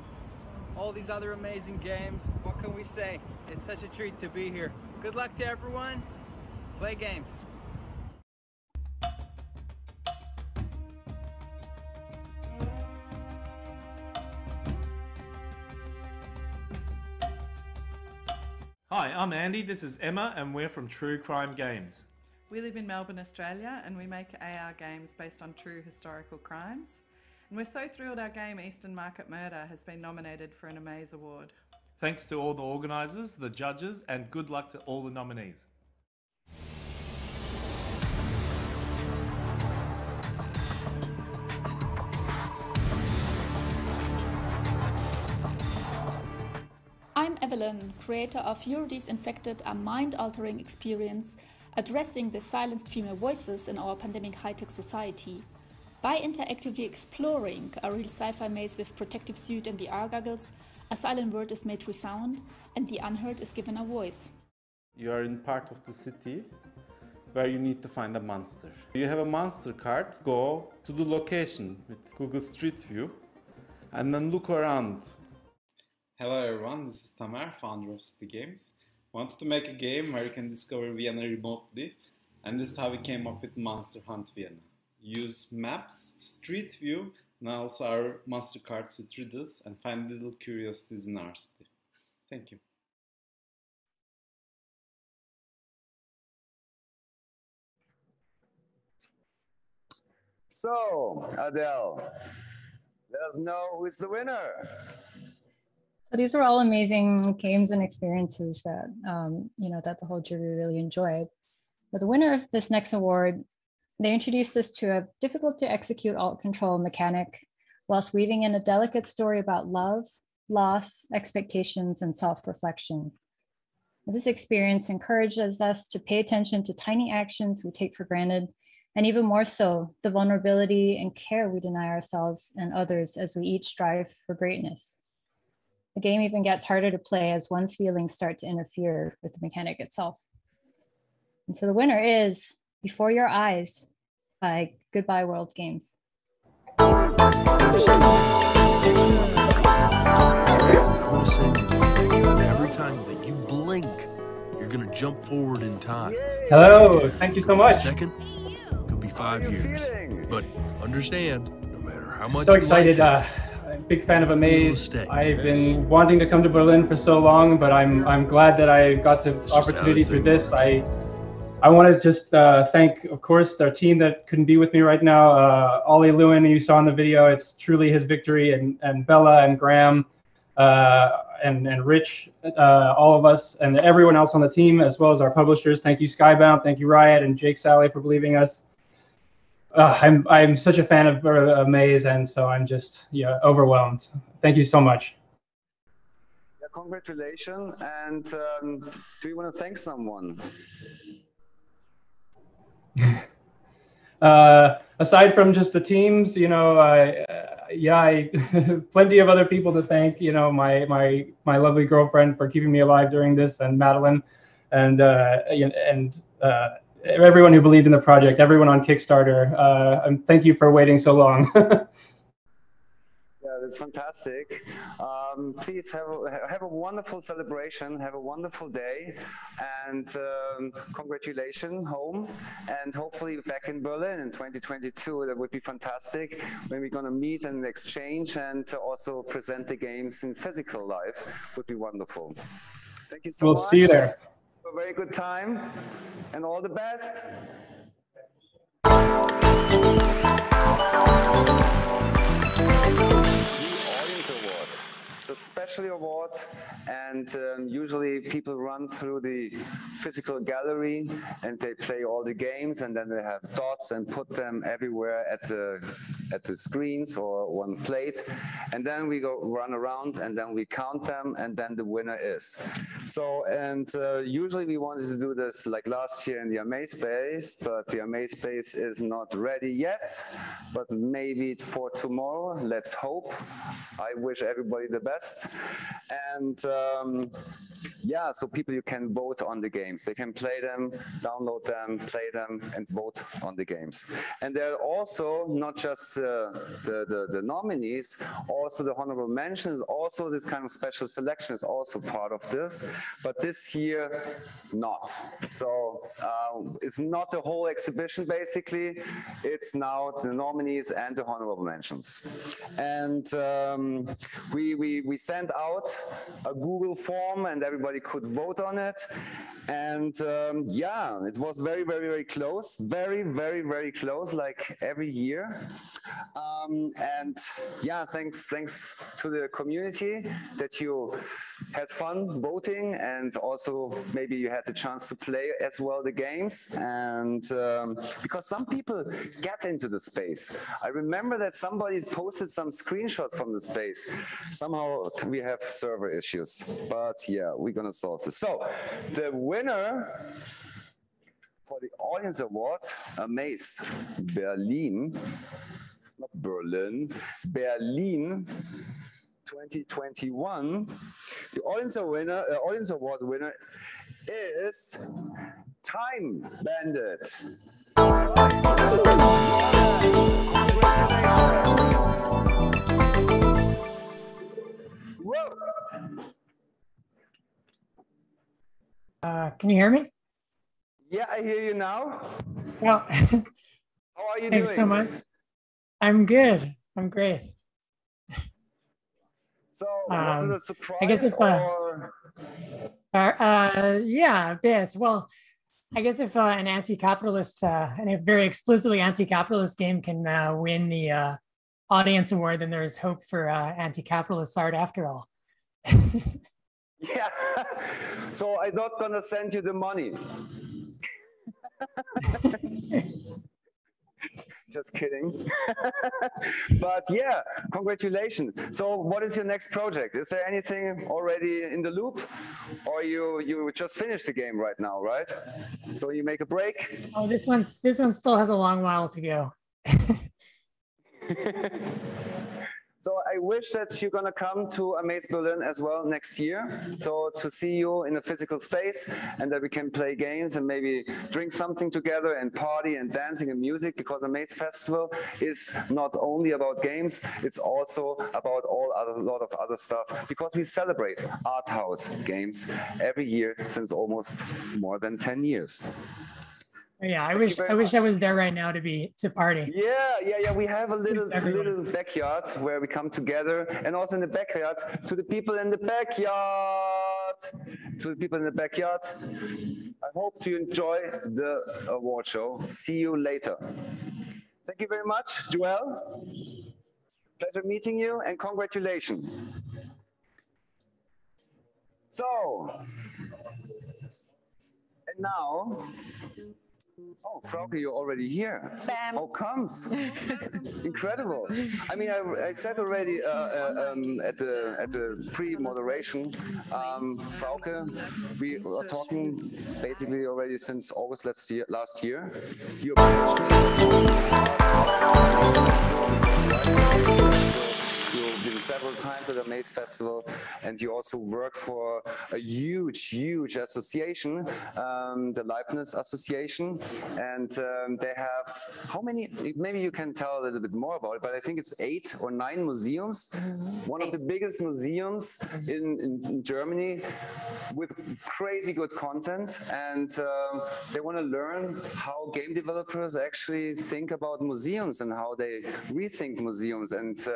all these other amazing games. What can we say? It's such a treat to be here. Good luck to everyone. Play games. I'm Andy, this is Emma, and we're from True Crime Games. We live in Melbourne, Australia, and we make AR games based on true historical crimes. And we're so thrilled our game Eastern Market Murder has been nominated for an Amaze Award. Thanks to all the organisers, the judges, and good luck to all the nominees. I'm Evelyn, creator of Eurydice Infected, a mind altering experience addressing the silenced female voices in our pandemic high tech society. By interactively exploring a real sci fi maze with protective suit and VR goggles, a silent word is made to resound and the unheard is given a voice. You are in part of the city where you need to find a monster. You have a monster card, go to the location with Google Street View and then look around. Hello everyone, this is Tamer, founder of City Games. Wanted to make a game where you can discover Vienna remotely, and this is how we came up with Monster Hunt Vienna. Use maps, street view, and also our monster cards with riddles, and find little curiosities in our city. Thank you. So, Adelle, let us know who is the winner. So these were all amazing games and experiences that um, you know that the whole jury really enjoyed. But the winner of this next award, they introduced us to a difficult to execute alt control mechanic, whilst weaving in a delicate story about love, loss, expectations, and self-reflection. This experience encourages us to pay attention to tiny actions we take for granted, and even more so, the vulnerability and care we deny ourselves and others as we each strive for greatness. The game even gets harder to play as one's feelings start to interfere with the mechanic itself. And so the winner is Before Your Eyes by Goodbye World Games. I want to say every time that you blink, you're going to jump forward in time. Hello, thank you so much. Second could be five years. But understand, no matter how much So you excited. like Uh, I'm a big fan of Amaze. I've been wanting to come to Berlin for so long, but I'm I'm glad that I got the opportunity for this. I I want to just uh, thank, of course, our team that couldn't be with me right now. Uh, Ollie Lewin, you saw in the video, it's truly his victory, and and Bella and Graham, uh, and and Rich, uh, all of us, and everyone else on the team, as well as our publishers. Thank you, Skybound. Thank you, Riot, and Jake Sally for believing us. Uh, I'm I'm such a fan of uh, Amaze, and so I'm just yeah overwhelmed. Thank you so much. Yeah, congratulations. And um, do you want to thank someone? <laughs> Uh, aside from just the teams, you know, I, uh, yeah, I, <laughs> plenty of other people to thank. You know, my my my lovely girlfriend for keeping me alive during this, and Madeline, and uh, and uh, everyone who believed in the project, everyone on Kickstarter. Uh, and thank you for waiting so long. <laughs> Yeah, that's fantastic. Um, please have a, have a wonderful celebration. Have a wonderful day, and um, congratulations home. And hopefully back in Berlin in 2022. That would be fantastic when we're gonna meet and exchange, and to also present the games in physical life. Would be wonderful. Thank you so we'll much. see you there. A very good time, and all the best. A special award, and um, usually people run through the physical gallery and they play all the games, and then they have dots and put them everywhere at the at the screens or one plate, and then we go run around and then we count them, and then the winner is. So, and uh, usually we wanted to do this like last year in the Amaze Space, but the Amaze Space is not ready yet, but maybe for tomorrow. Let's hope. I wish everybody the best. And um, yeah, so people you can vote on the games. They can play them, download them, play them, and vote on the games. And there are also not just uh, the, the the nominees, also the honorable mentions, also this kind of special selection is also part of this. But this year, not. So uh, it's not the whole exhibition basically. It's now the nominees and the honorable mentions. And um, we, we, we sent out a Google form and everybody could vote on it. And um, yeah, it was very, very, very close. Very, very, very close, like every year. Um, and yeah, thanks, thanks to the community that you had fun voting and also maybe you had the chance to play as well the games. And um, because some people get into the space. I remember that somebody posted some screenshots from the space. Somehow <laughs> we have server issues, but yeah, we're gonna solve this. So the winner for the audience award, Amaze Berlin, not Berlin, Berlin 2021. The audience winner, uh, audience award winner is Time Bandit. Uh, can you hear me? Yeah, I hear you now. Well, <laughs> How are you thanks doing? so much. I'm good. I'm great. So, was it Um, a surprise I guess if, uh, or? Uh, uh, yeah, a bit. Well, I guess if uh, an anti-capitalist uh, and a very explicitly anti-capitalist game can uh, win the uh, audience award, then there's hope for uh, anti-capitalist art after all. <laughs> Yeah. <laughs> so I'm not gonna send you the money. <laughs> Just kidding. but yeah, congratulations. So what is your next project? Is there anything already in the loop? Or you you just finished the game right now, right? So you make a break? Oh, this one's this one still has a long while to go. <laughs> So I wish that you're gonna come to Amaze Berlin as well next year. So to see you in a physical space and that we can play games and maybe drink something together and party and dancing and music because Amaze Festival is not only about games, it's also about all other lot of other stuff because we celebrate art house games every year since almost more than 10 years. Yeah, I wish I wish I was there right now to be to party. Yeah, yeah, yeah. We have a little Everyone. little backyard where we come together, and also in the backyard to the people in the backyard. To the people in the backyard. I hope you enjoy the award show. See you later. Thank you very much, Joel. Pleasure meeting you, and congratulations. So, and now. Oh, Frauke, you're already here. Oh, comes? <laughs> Incredible. I mean, I, I said already uh, uh, um, at the at the pre-moderation, um, Frauke, we are talking basically already since August last year. Last year, you You've been several times at the Maze Festival, and you also work for a huge, huge association, um, the Leibniz Association, and um, they have how many? Maybe you can tell a little bit more about it, but I think it's eight or nine museums. One of the biggest museums in, in, in Germany with crazy good content, and um, they want to learn how game developers actually think about museums and how they rethink museums and uh,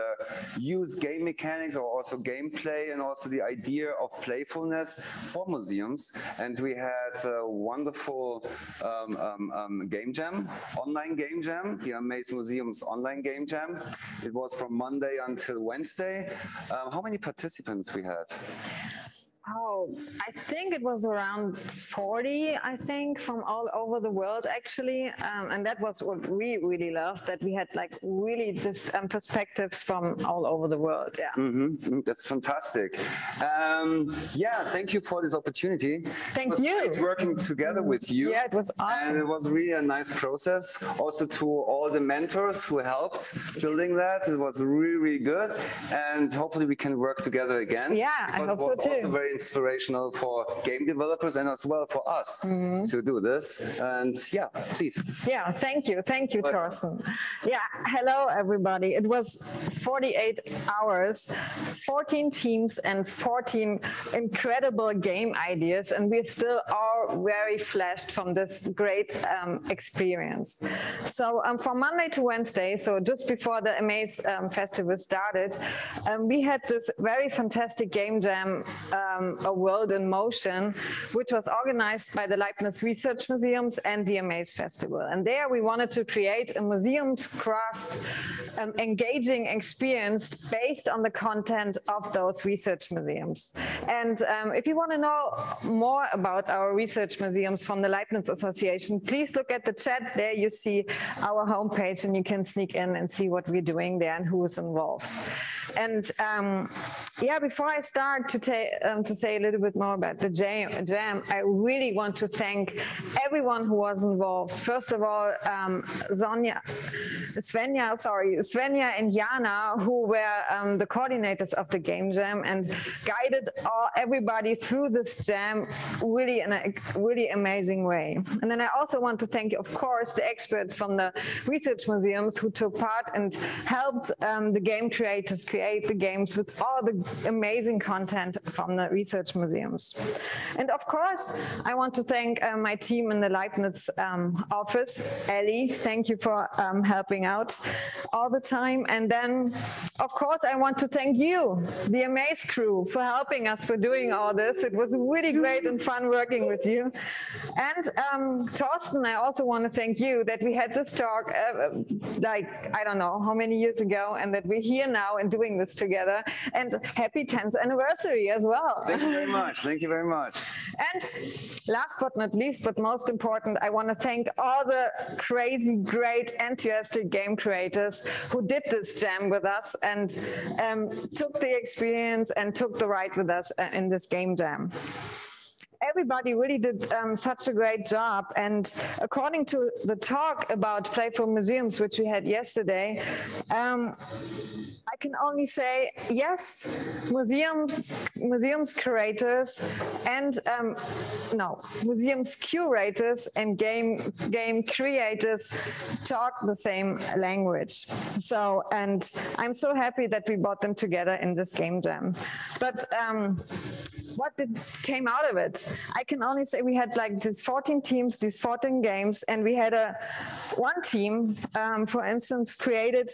use game mechanics or also gameplay and also the idea of playfulness for museums. And we had a wonderful um, um, um, game jam, online game jam, the Amaze Museums online game jam. It was from Monday until Wednesday. Um, how many participants we had? Oh, I think it was around 40, I think, from all over the world, actually. Um, and that was what we really loved, that we had like really just um, perspectives from all over the world. Yeah. Mm-hmm. That's fantastic. Um, yeah, thank you for this opportunity. Thank it was you. Working together with you. Yeah, it was awesome. And it was really a nice process. Also to all the mentors who helped building that. It was really, really good. And hopefully we can work together again. Yeah, I hope it so too. very inspirational for game developers and as well for us Mm-hmm. to do this. And yeah, please. Yeah, thank you. Thank you, Thorsten. Yeah, hello, everybody. It was 48 hours, 14 teams, and 14 incredible game ideas, and we're still all very flashed from this great um, experience. So, um, from Monday to Wednesday, so just before the Amaze um, Festival started, um, we had this very fantastic game jam, um, A World in Motion, which was organized by the Leibniz Research Museums and the Amaze Festival. And there we wanted to create a museums cross um, engaging experience based on the content of those research museums. And um, if you want to know more about our research museums from the Leibniz Association, please look at the chat. There you see our homepage and you can sneak in and see what we're doing there and who is involved. And um, yeah, before I start to, um, to say a little bit more about the jam, jam, I really want to thank everyone who was involved. First of all, um, Svenja, sorry, Svenja and Jana, who were um, the coordinators of the game jam and guided all, everybody through this jam really in a really amazing way. And then I also want to thank, of course, the experts from the research museums who took part and helped um, the game creators create the games with all the amazing content from the research museums. And of course, I want to thank uh, my team in the Leibniz um, office, Ellie. Thank you for um, helping out all the time. And then, of course, I want to thank you, the Amaze crew, for helping us for doing all this. It was really great and fun working with you. And um, Thorsten, I also want to thank you that we had this talk uh, like, I don't know how many years ago, and that we're here now and doing this together. And happy 10th anniversary as well. Thank you very much. Thank you very much. And last but not least, but most important, I want to thank all the crazy, great, enthusiastic game creators who did this jam with us and um, took the experience and took the ride with us uh, in this game jam everybody really did um, such a great job. And according to the talk about Playful Museums, which we had yesterday, um, I can only say yes, museum museums curators and um, no museums curators and game game creators talk the same language. So and I'm so happy that we brought them together in this game jam. But um, what did came out of it? I can only say we had like these 14 teams, these 14 games, and we had a one team, um, for instance, created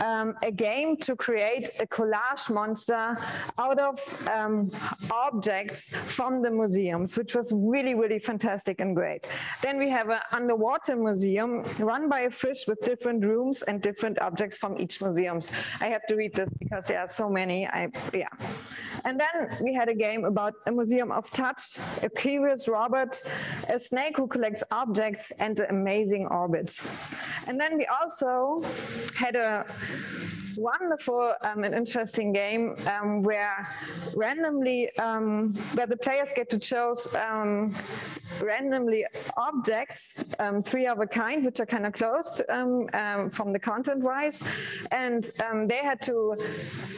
um, a game to create a collage monster out of um, objects from the museums, which was really, really fantastic and great. Then we have an underwater museum run by a fish with different rooms and different objects from each museums. I have to read this because there are so many. I, yeah. And then we had a game about a museum of touch, a curious robot, a snake who collects objects, and an amazing orbit. And then we also had a wonderful um, and interesting game um, where randomly um, where the players get to choose um, randomly objects um, three of a kind which are kind of closed um, from the content wise and they had to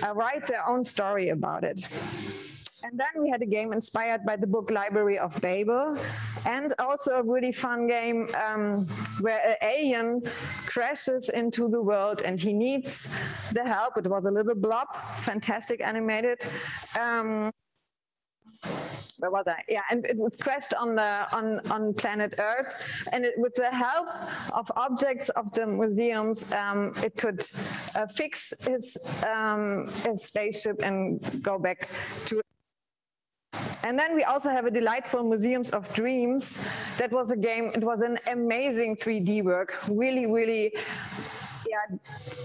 uh, write their own story about it and then we had a game inspired by the book Library of Babel, and also a really fun game um, where an alien crashes into the world and he needs the help. It was a little blob, fantastic animated. Um, where was I? Yeah, and it was crashed on the on on planet Earth, and it, with the help of objects of the museums, um, it could uh, fix his um, his spaceship and go back to and then we also have a delightful Museums of Dreams. That was a game, it was an amazing 3D work, really, really yeah,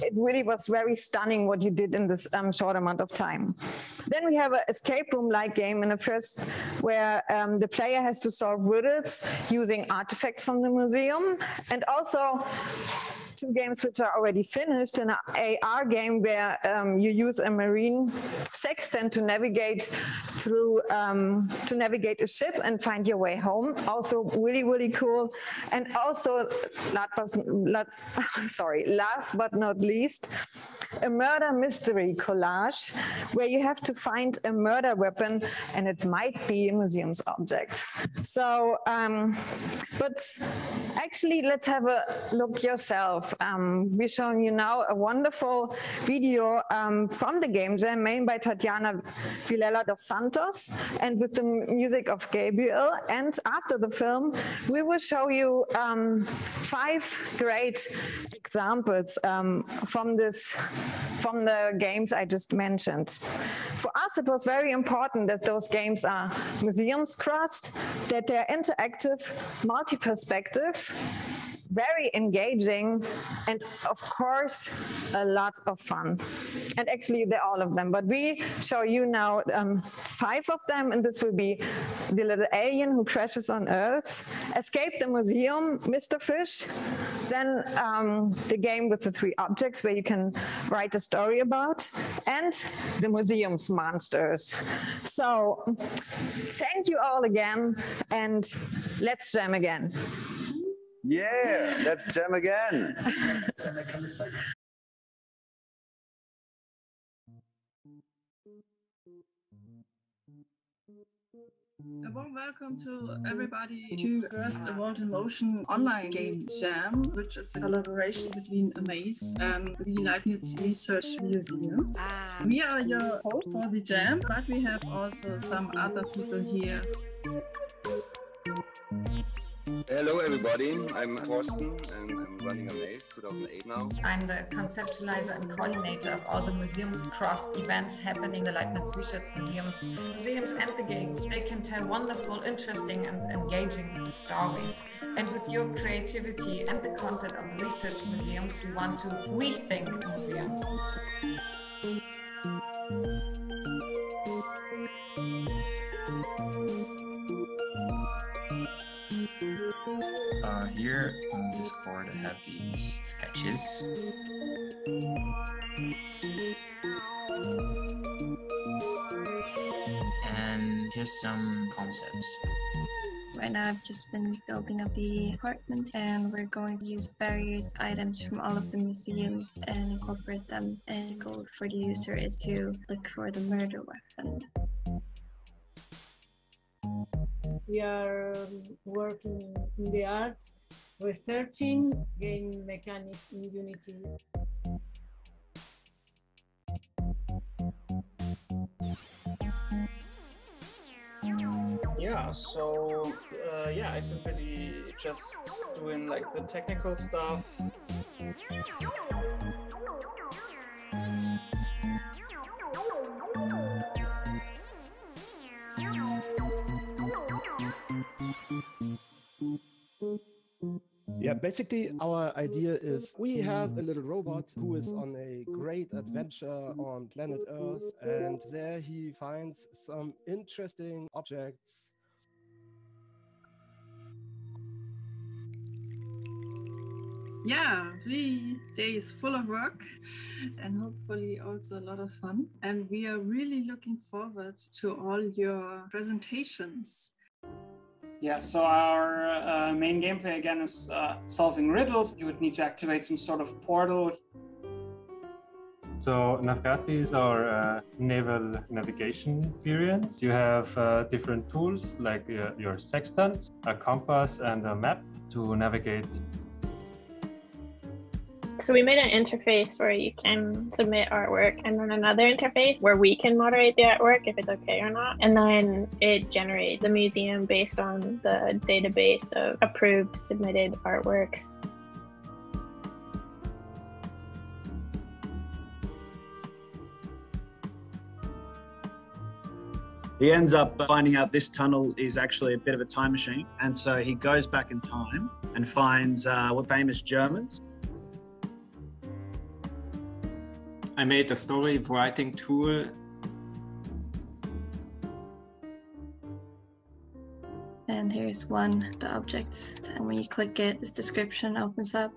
it really was very stunning what you did in this um, short amount of time. Then we have an escape room-like game in the first where um, the player has to solve riddles using artifacts from the museum and also two games which are already finished an AR game where um, you use a marine sextant to navigate through um, to navigate a ship and find your way home. Also really, really cool. And also, <laughs> sorry, last but not least, a murder mystery collage where you have to find a murder weapon and it might be a museum's object. So, um, but actually, let's have a look yourself. Um, we're showing you now a wonderful video um, from the game jam made by Tatiana Vilela dos Santos and with the music of Gabriel. And after the film, we will show you um, five great examples um, from this from the games I just mentioned. For us, it was very important that those games are museums crossed, that they're interactive, multi-perspective, very engaging and of course a lot of fun. And actually they're all of them. But we show you now um, five of them and this will be the little alien who crashes on earth. Escape the museum mr fish. Then um, the game with the three objects where you can write a story about. And the museum's monsters. So thank you all again and let's jam again yeah, let's jam again. A warm welcome to everybody to First Evolved in Motion online game jam, which is a collaboration between Amaze and the Leibniz Research Museums. Ah. We are your host for the jam, but we have also some other people here. Hello, everybody. I'm Thorsten and I'm running Amaze 2008 now. I'm the conceptualizer and coordinator of all the museums crossed events happening in the Leibniz Research Museums. Museums and the games, they can tell wonderful, interesting, and engaging stories. And with your creativity and the content of research museums, we want to rethink museums. Uh, here on Discord, I have these sketches. And here's some concepts. Right now, I've just been building up the apartment, and we're going to use various items from all of the museums and incorporate them. And the goal for the user is to look for the murder weapon. We are um, working in the art, researching game mechanics in Unity. Yeah, so uh, yeah, I've been busy just doing like the technical stuff. Yeah, mm. basically, our idea is we have a mm. little robot who is mm-hmm. on a great adventure on planet Earth, and there he finds some interesting objects. Yeah, three days full of work <laughs> and hopefully also a lot of fun. And we are really looking forward to all your presentations. Yeah, so our uh, main gameplay again is uh, solving riddles. You would need to activate some sort of portal. So Navigati is our uh, naval navigation experience. You have uh, different tools like uh, your sextant, a compass, and a map to navigate so we made an interface where you can submit artwork and then another interface where we can moderate the artwork if it's okay or not. And then it generates the museum based on the database of approved submitted artworks. He ends up finding out this tunnel is actually a bit of a time machine. And so he goes back in time and finds uh, what famous Germans I made a story writing tool. And here's one, the objects. And when you click it, this description opens up.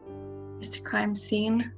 It's the crime scene.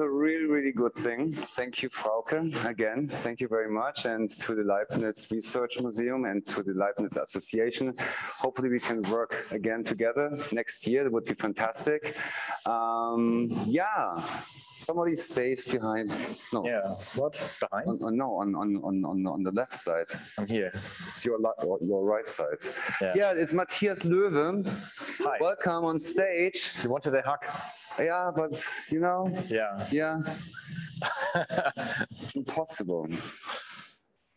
A really, really good thing. Thank you, Frauke, again. Thank you very much. And to the Leibniz Research Museum and to the Leibniz Association. Hopefully we can work again together next year. That would be fantastic. Um, yeah, somebody stays behind. No. Yeah. What? Behind? On, on, no, on, on, on, on, the left side. I'm here. It's your, your right side. Yeah. yeah, it's Matthias Löwe. Hi. Welcome on stage. You wanted a hug? Yeah, but you know, Yeah. yeah, <laughs> it's impossible.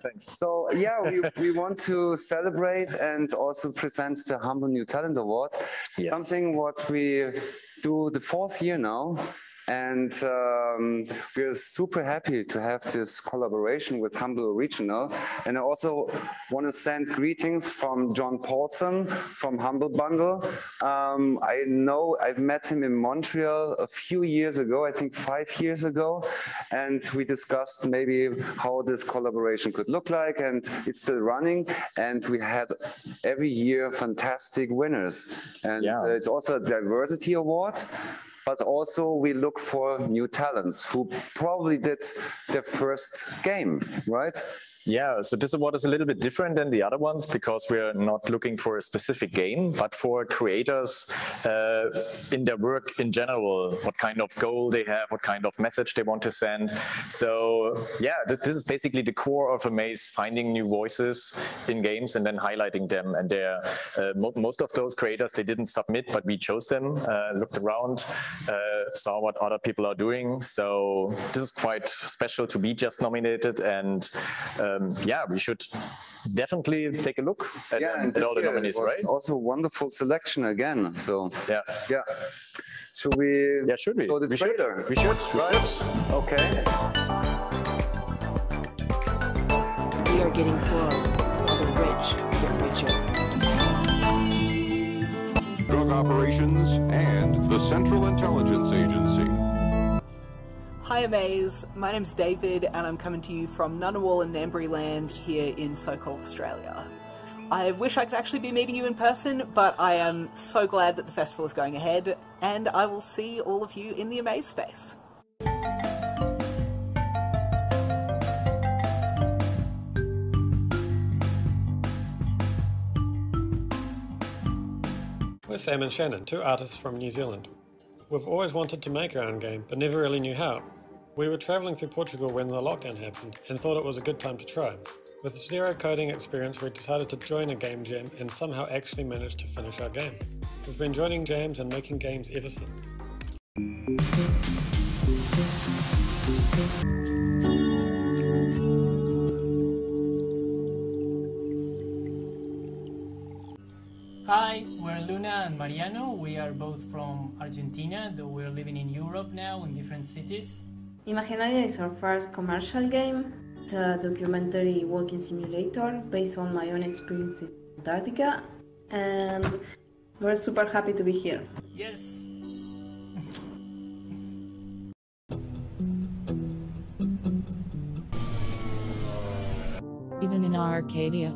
Thanks. So yeah, we, we want to celebrate and also present the Humble New Talent Award. Yes. Something what we do the fourth year now. And um, we're super happy to have this collaboration with Humble Original. And I also want to send greetings from John Polson from Humble Bundle. Um, I know I've met him in Montreal a few years ago, I think five years ago. And we discussed maybe how this collaboration could look like. And it's still running. And we had every year fantastic winners. And Yeah. uh, it's also a diversity award but also we look for new talents who probably did their first game, right? Yeah, so this award is a little bit different than the other ones because we're not looking for a specific game, but for creators uh, in their work in general, what kind of goal they have, what kind of message they want to send. So yeah, th- this is basically the core of Amaze, finding new voices in games and then highlighting them. And uh, mo- most of those creators, they didn't submit, but we chose them, uh, looked around, uh, saw what other people are doing. So this is quite special to be just nominated and um, yeah, we should definitely take a look at, yeah, um, and at all the year nominees, right? Also, wonderful selection again. So yeah, yeah. Should we? Yeah, should we? Show the We should. We should. We Right? should. Okay. We are getting poor, while the rich get richer. Drug operations and the Central Intelligence Agency. Hi, Amaze. My name's David, and I'm coming to you from Ngunnawal and Ngambri land here in so-called Australia. I wish I could actually be meeting you in person, but I am so glad that the festival is going ahead, and I will see all of you in the Amaze space. We're Sam and Shannon, two artists from New Zealand. We've always wanted to make our own game, but never really knew how. We were travelling through Portugal when the lockdown happened and thought it was a good time to try. With zero coding experience, we decided to join a game jam and somehow actually managed to finish our game. We've been joining jams and making games ever since. Hi, we're Luna and Mariano. We are both from Argentina, though we're living in Europe now in different cities. Imaginaria is our first commercial game. It's a documentary walking simulator based on my own experience in Antarctica, and we're super happy to be here. Yes. Even in Arcadia.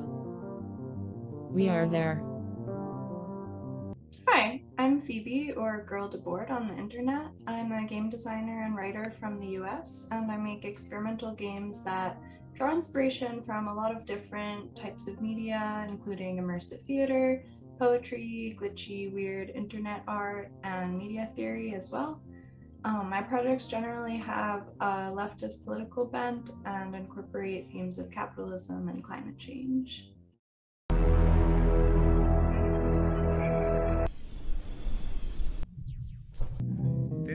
We are there. Hi, I'm Phoebe, or Girl Deboard on the internet. I'm a game designer and writer from the US, and I make experimental games that draw inspiration from a lot of different types of media, including immersive theater, poetry, glitchy, weird internet art, and media theory as well. Um, my projects generally have a leftist political bent and incorporate themes of capitalism and climate change.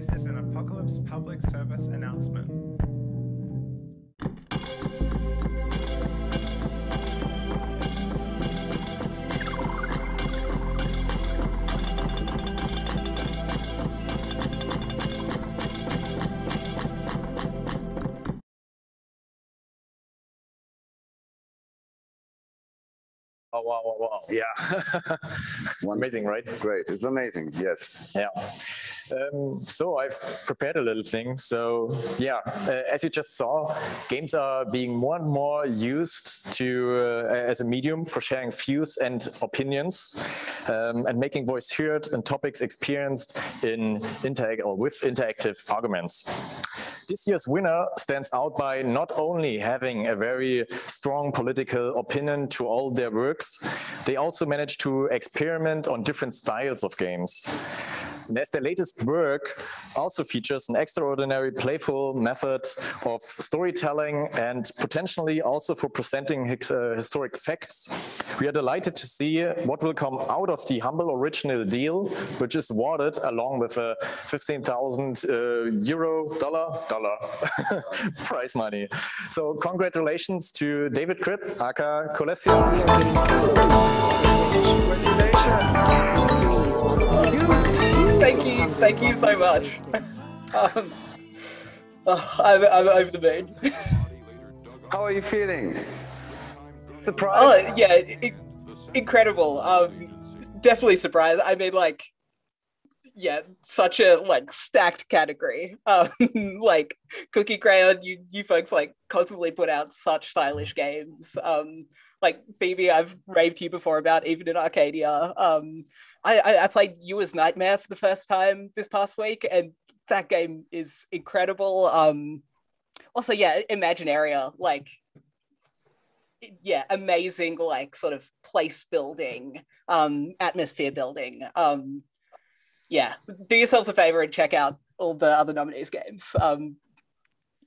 This is an Apocalypse public service announcement. Wow, wow, wow. Yeah. <laughs> amazing, right? Great. It's amazing. Yes. Yeah. Um, so I've prepared a little thing. So yeah, uh, as you just saw, games are being more and more used to uh, as a medium for sharing views and opinions um, and making voice heard and topics experienced in interact or with interactive arguments. This year's winner stands out by not only having a very strong political opinion to all their works, they also managed to experiment on different styles of games. And as their latest work also features an extraordinary playful method of storytelling and potentially also for presenting uh, historic facts, we are delighted to see what will come out of the humble original deal, which is awarded along with a 15,000 uh, euro dollar dollar <laughs> prize money. So congratulations to David Cripp, aka Colesia. Congratulations. Thank you, thank you so much. <laughs> Um, oh, I'm, I'm over the moon. How are you feeling? Surprised? Oh yeah, it, incredible. Um, definitely surprised. I mean, like, yeah, such a like stacked category. <laughs> Um, like Cookie Crayon, you you folks like constantly put out such stylish games. Um, like Phoebe, I've raved to you before about even in Arcadia. Um, I, I, I played You as Nightmare for the first time this past week, and that game is incredible. Um, also, yeah, Imaginaria, like, yeah, amazing, like, sort of place building, um, atmosphere building. Um, yeah, do yourselves a favor and check out all the other nominees' games. Um,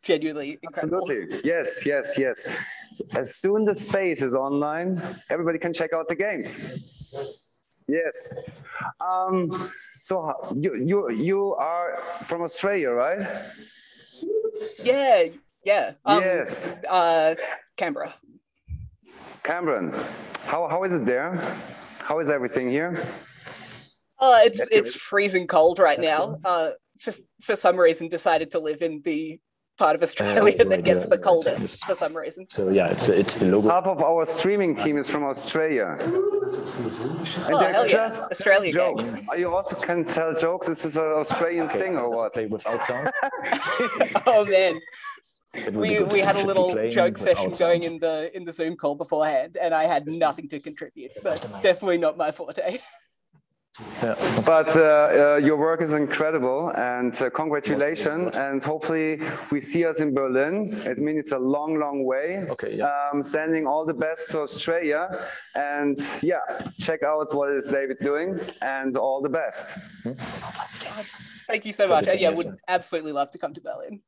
genuinely incredible. Absolutely. Yes, yes, yes. As soon as space is online, everybody can check out the games. Yes. Um, so you you you are from Australia, right? Yeah, yeah. Um, yes. Uh, Canberra. Cameron, how how is it there? How is everything here? Uh, it's it's freezing cold right now. Uh, for for some reason, decided to live in the part of Australia uh, <laughs> that gets the coldest for some reason. So yeah, it's it's the logo. Half of our streaming team is from Australia. And Oh, they're hell yeah. just Australia jokes. games. You also can tell jokes. This is an Australian thing or what? Play without sound. <laughs> oh man. It would be We, we had a little joke session without going in the in the Zoom call beforehand, and I had nothing to contribute. But definitely not my forte. <laughs> But uh, uh, your work is incredible, and uh, congratulations! And hopefully, we see us in Berlin. It means it's a long, long way. Okay. Um, sending all the best to Australia, and yeah, check out what is David doing, and all the best. Thank you so much. And yeah, would absolutely love to come to Berlin.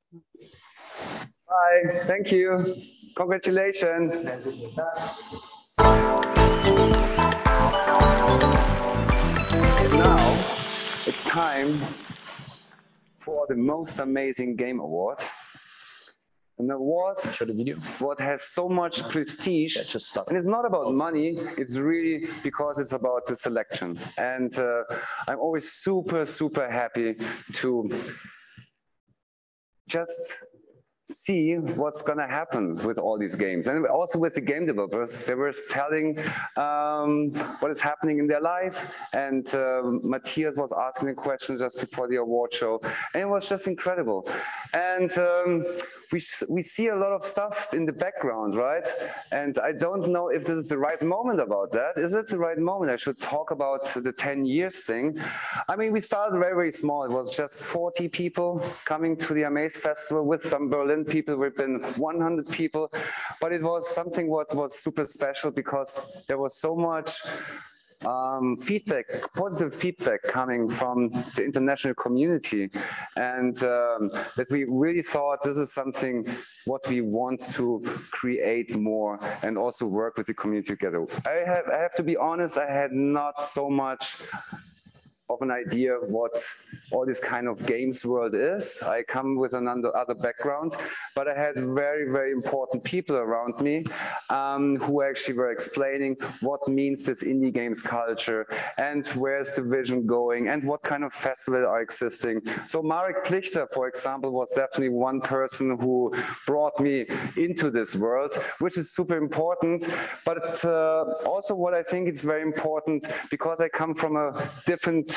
Bye. Thank you. Congratulations. It's time for the most amazing game award. An award Show the video. what has so much prestige. And it's not about money, it's really because it's about the selection. And uh, I'm always super, super happy to just see what's going to happen with all these games. And also with the game developers they were telling um, what is happening in their life. And uh, matthias was asking a question just before the award show. And it was just incredible. And um, we, we see a lot of stuff in the background right? And i don't know if this is the right moment about that. Is it the right moment? I should talk about the 10 years thing. I mean we started very very small. It was just 40 people coming to the amaze festival with some berlin people, we've been 100 people, but it was something what was super special because there was so much um, feedback, positive feedback coming from the international community, and um, that we really thought this is something what we want to create more and also work with the community together. I have, I have to be honest, I had not so much of an idea of what all this kind of games world is. I come with another other background, but I had very, very important people around me um, who actually were explaining what means this indie games culture and where's the vision going and what kind of festivals are existing. So Marek Plichter, for example, was definitely one person who brought me into this world, which is super important. But uh, also what I think is very important because I come from a different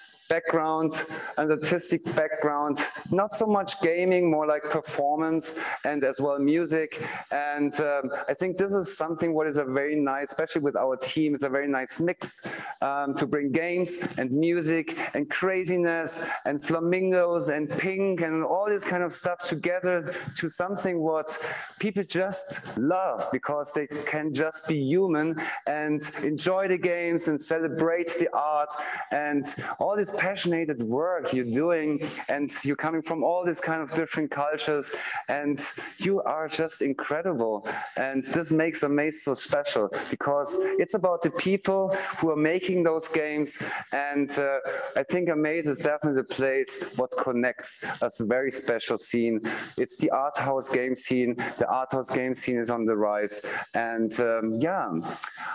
background, an artistic background, not so much gaming, more like performance and as well music. And um, I think this is something what is a very nice, especially with our team, it's a very nice mix um, to bring games and music and craziness and flamingos and pink and all this kind of stuff together to something what people just love because they can just be human and enjoy the games and celebrate the art and all this passionate work you're doing and you're coming from all these kind of different cultures and you are just incredible. And this makes Amaze so special because it's about the people who are making those games. And uh, I think Amaze is definitely the place what connects us a very special scene. It's the art house game scene. The art house game scene is on the rise. And um, yeah,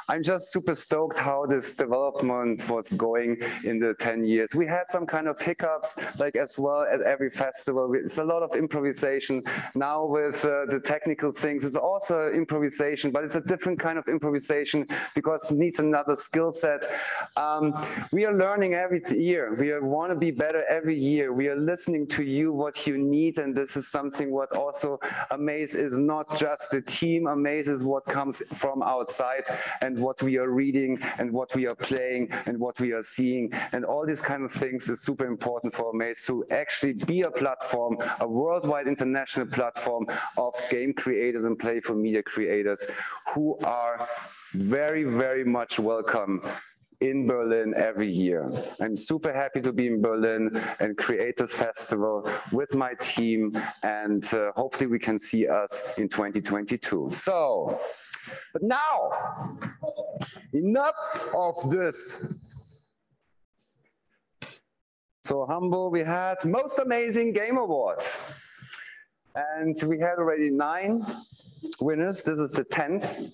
I'm just super stoked how this development was going in the 10 years we had some kind of hiccups, like as well at every festival. It's a lot of improvisation. Now with uh, the technical things, it's also improvisation, but it's a different kind of improvisation because it needs another skill set. Um, we are learning every year. We want to be better every year. We are listening to you, what you need, and this is something what also Amaze is not just the team. Amaze is what comes from outside and what we are reading and what we are playing and what we are seeing and all this kind of things is super important for Amaze to actually be a platform, a worldwide international platform of game creators and playful media creators who are very, very much welcome in Berlin every year. I'm super happy to be in Berlin and create this festival with my team and uh, hopefully we can see us in 2022. So, but now, enough of this so humble, we had most amazing game award. And we had already nine winners. This is the 10th.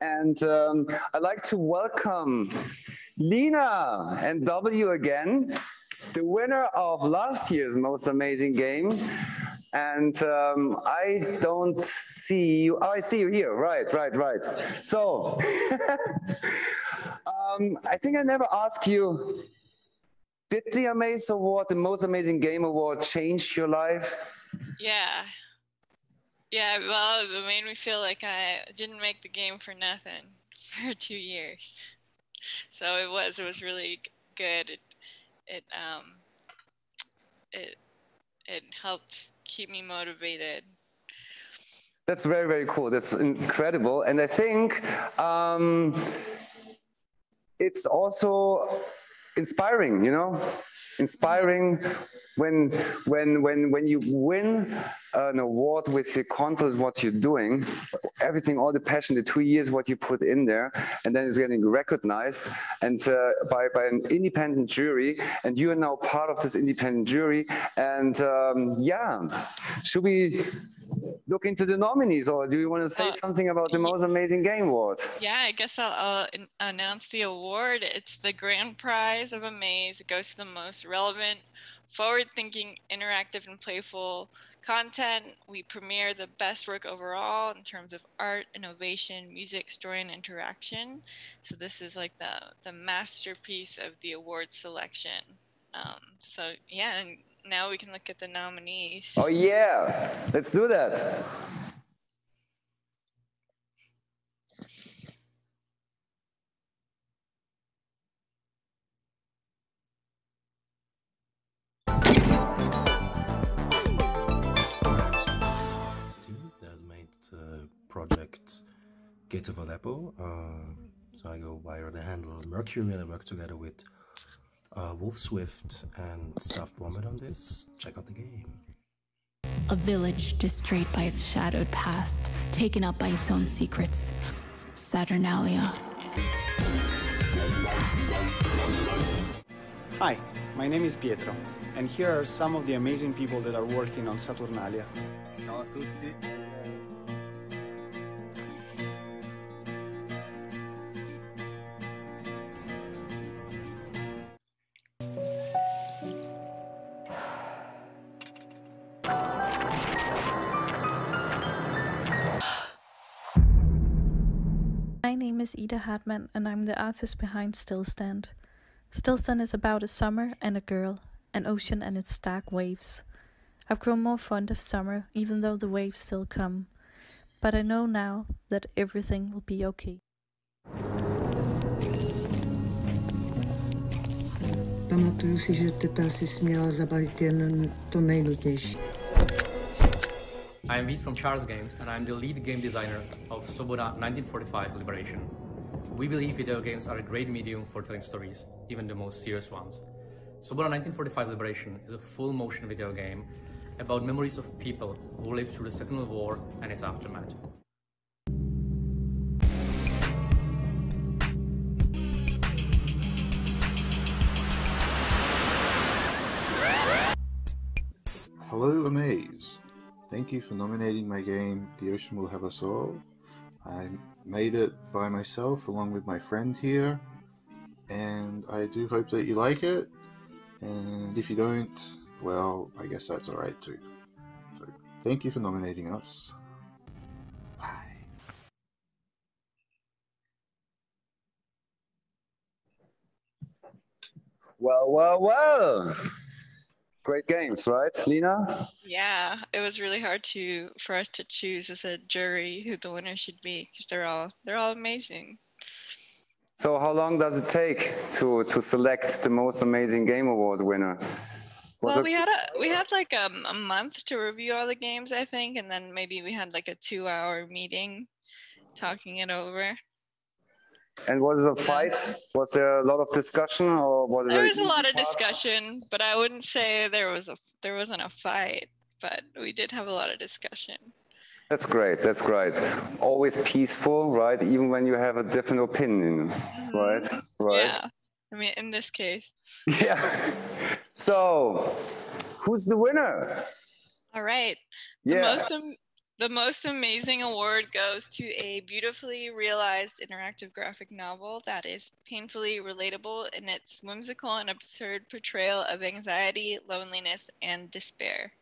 And um, I'd like to welcome Lena NW again, the winner of last year's most amazing game. And um, I don't see you. Oh, I see you here. Right, right, right. So <laughs> um, I think I never asked you did the Amaze Award, the Most Amazing Game Award, change your life? Yeah. Yeah, well, it made me feel like I didn't make the game for nothing <laughs> for two years. So it was, it was really good. It, it, um, it, it helped keep me motivated. That's very, very cool. That's incredible. And I think um, it's also inspiring, you know, inspiring when when when when you win an award with the confidence what you're doing everything all the passion the two years what you put in there and then it's getting recognized and uh, by by an independent jury and you are now part of this independent jury and um, yeah should we look into the nominees, or do you want to say something about the most amazing game award? Yeah, I guess I'll, I'll announce the award. It's the grand prize of Amaze. It goes to the most relevant, forward-thinking, interactive, and playful content. We premiere the best work overall in terms of art, innovation, music, story, and interaction. So this is like the the masterpiece of the award selection. Um, so yeah, and now we can look at the nominees. Oh yeah, let's do that. that Gates of Aleppo. Uh, so I go by the handle Mercury and I work together with uh, Wolf Swift and Stuffed Vomit on this. Check out the game. A village destroyed by its shadowed past, taken up by its own secrets. Saturnalia. Hi, my name is Pietro, and here are some of the amazing people that are working on Saturnalia. Ciao a tutti. Is Ida Hartmann, and I'm the artist behind Stilstand. Stilstand is about a summer and a girl, an ocean and its dark waves. I've grown more fond of summer, even though the waves still come. But I know now that everything will be okay. Pamatuju si, že teta si směla zabalit jen to nejnutnější. I am Vít from Charles Games, and I'm the lead game designer of Svoboda 1945 Liberation. We believe video games are a great medium for telling stories, even the most serious ones. Svoboda 1945 Liberation is a full motion video game about memories of people who lived through the Second World War and its aftermath. Thank you for nominating my game, The Ocean Will Have Us All. I made it by myself along with my friend here, and I do hope that you like it. And if you don't, well, I guess that's alright too. So, thank you for nominating us. Bye. Well, well, well. Great games, right, Lena? Yeah, it was really hard to for us to choose as a jury who the winner should be because they're all they're all amazing. So, how long does it take to to select the most amazing game award winner? Was well, we had a we had like um, a month to review all the games, I think, and then maybe we had like a two-hour meeting talking it over. And was it a fight? Was there a lot of discussion, or was it? There a was a lot of task? discussion, but I wouldn't say there was a there wasn't a fight, but we did have a lot of discussion. That's great. That's great. Always peaceful, right? Even when you have a different opinion, right? Right. Mm-hmm. Yeah, I mean, in this case. <laughs> Yeah. So, who's the winner? All right. The Yeah. most the most amazing award goes to a beautifully realized interactive graphic novel that is painfully relatable in its whimsical and absurd portrayal of anxiety, loneliness, and despair.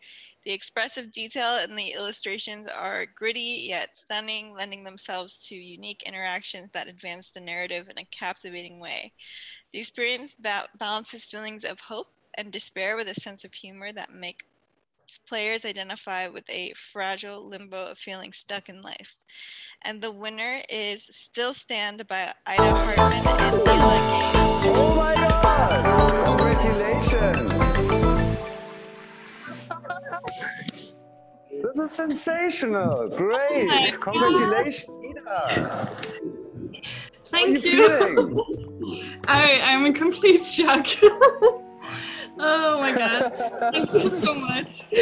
The expressive detail in the illustrations are gritty yet stunning, lending themselves to unique interactions that advance the narrative in a captivating way. The experience ba- balances feelings of hope and despair with a sense of humor that make players identify with a fragile limbo of feeling stuck in life. And the winner is Stilstand by Ida Hartmann and Nila Games. Oh my god! Congratulations! This is sensational! Great! Oh my God. Congratulations, Ida! Thank you you. feeling? <laughs> I I'm in complete shock. <laughs> oh my god! Thank you so much. <laughs>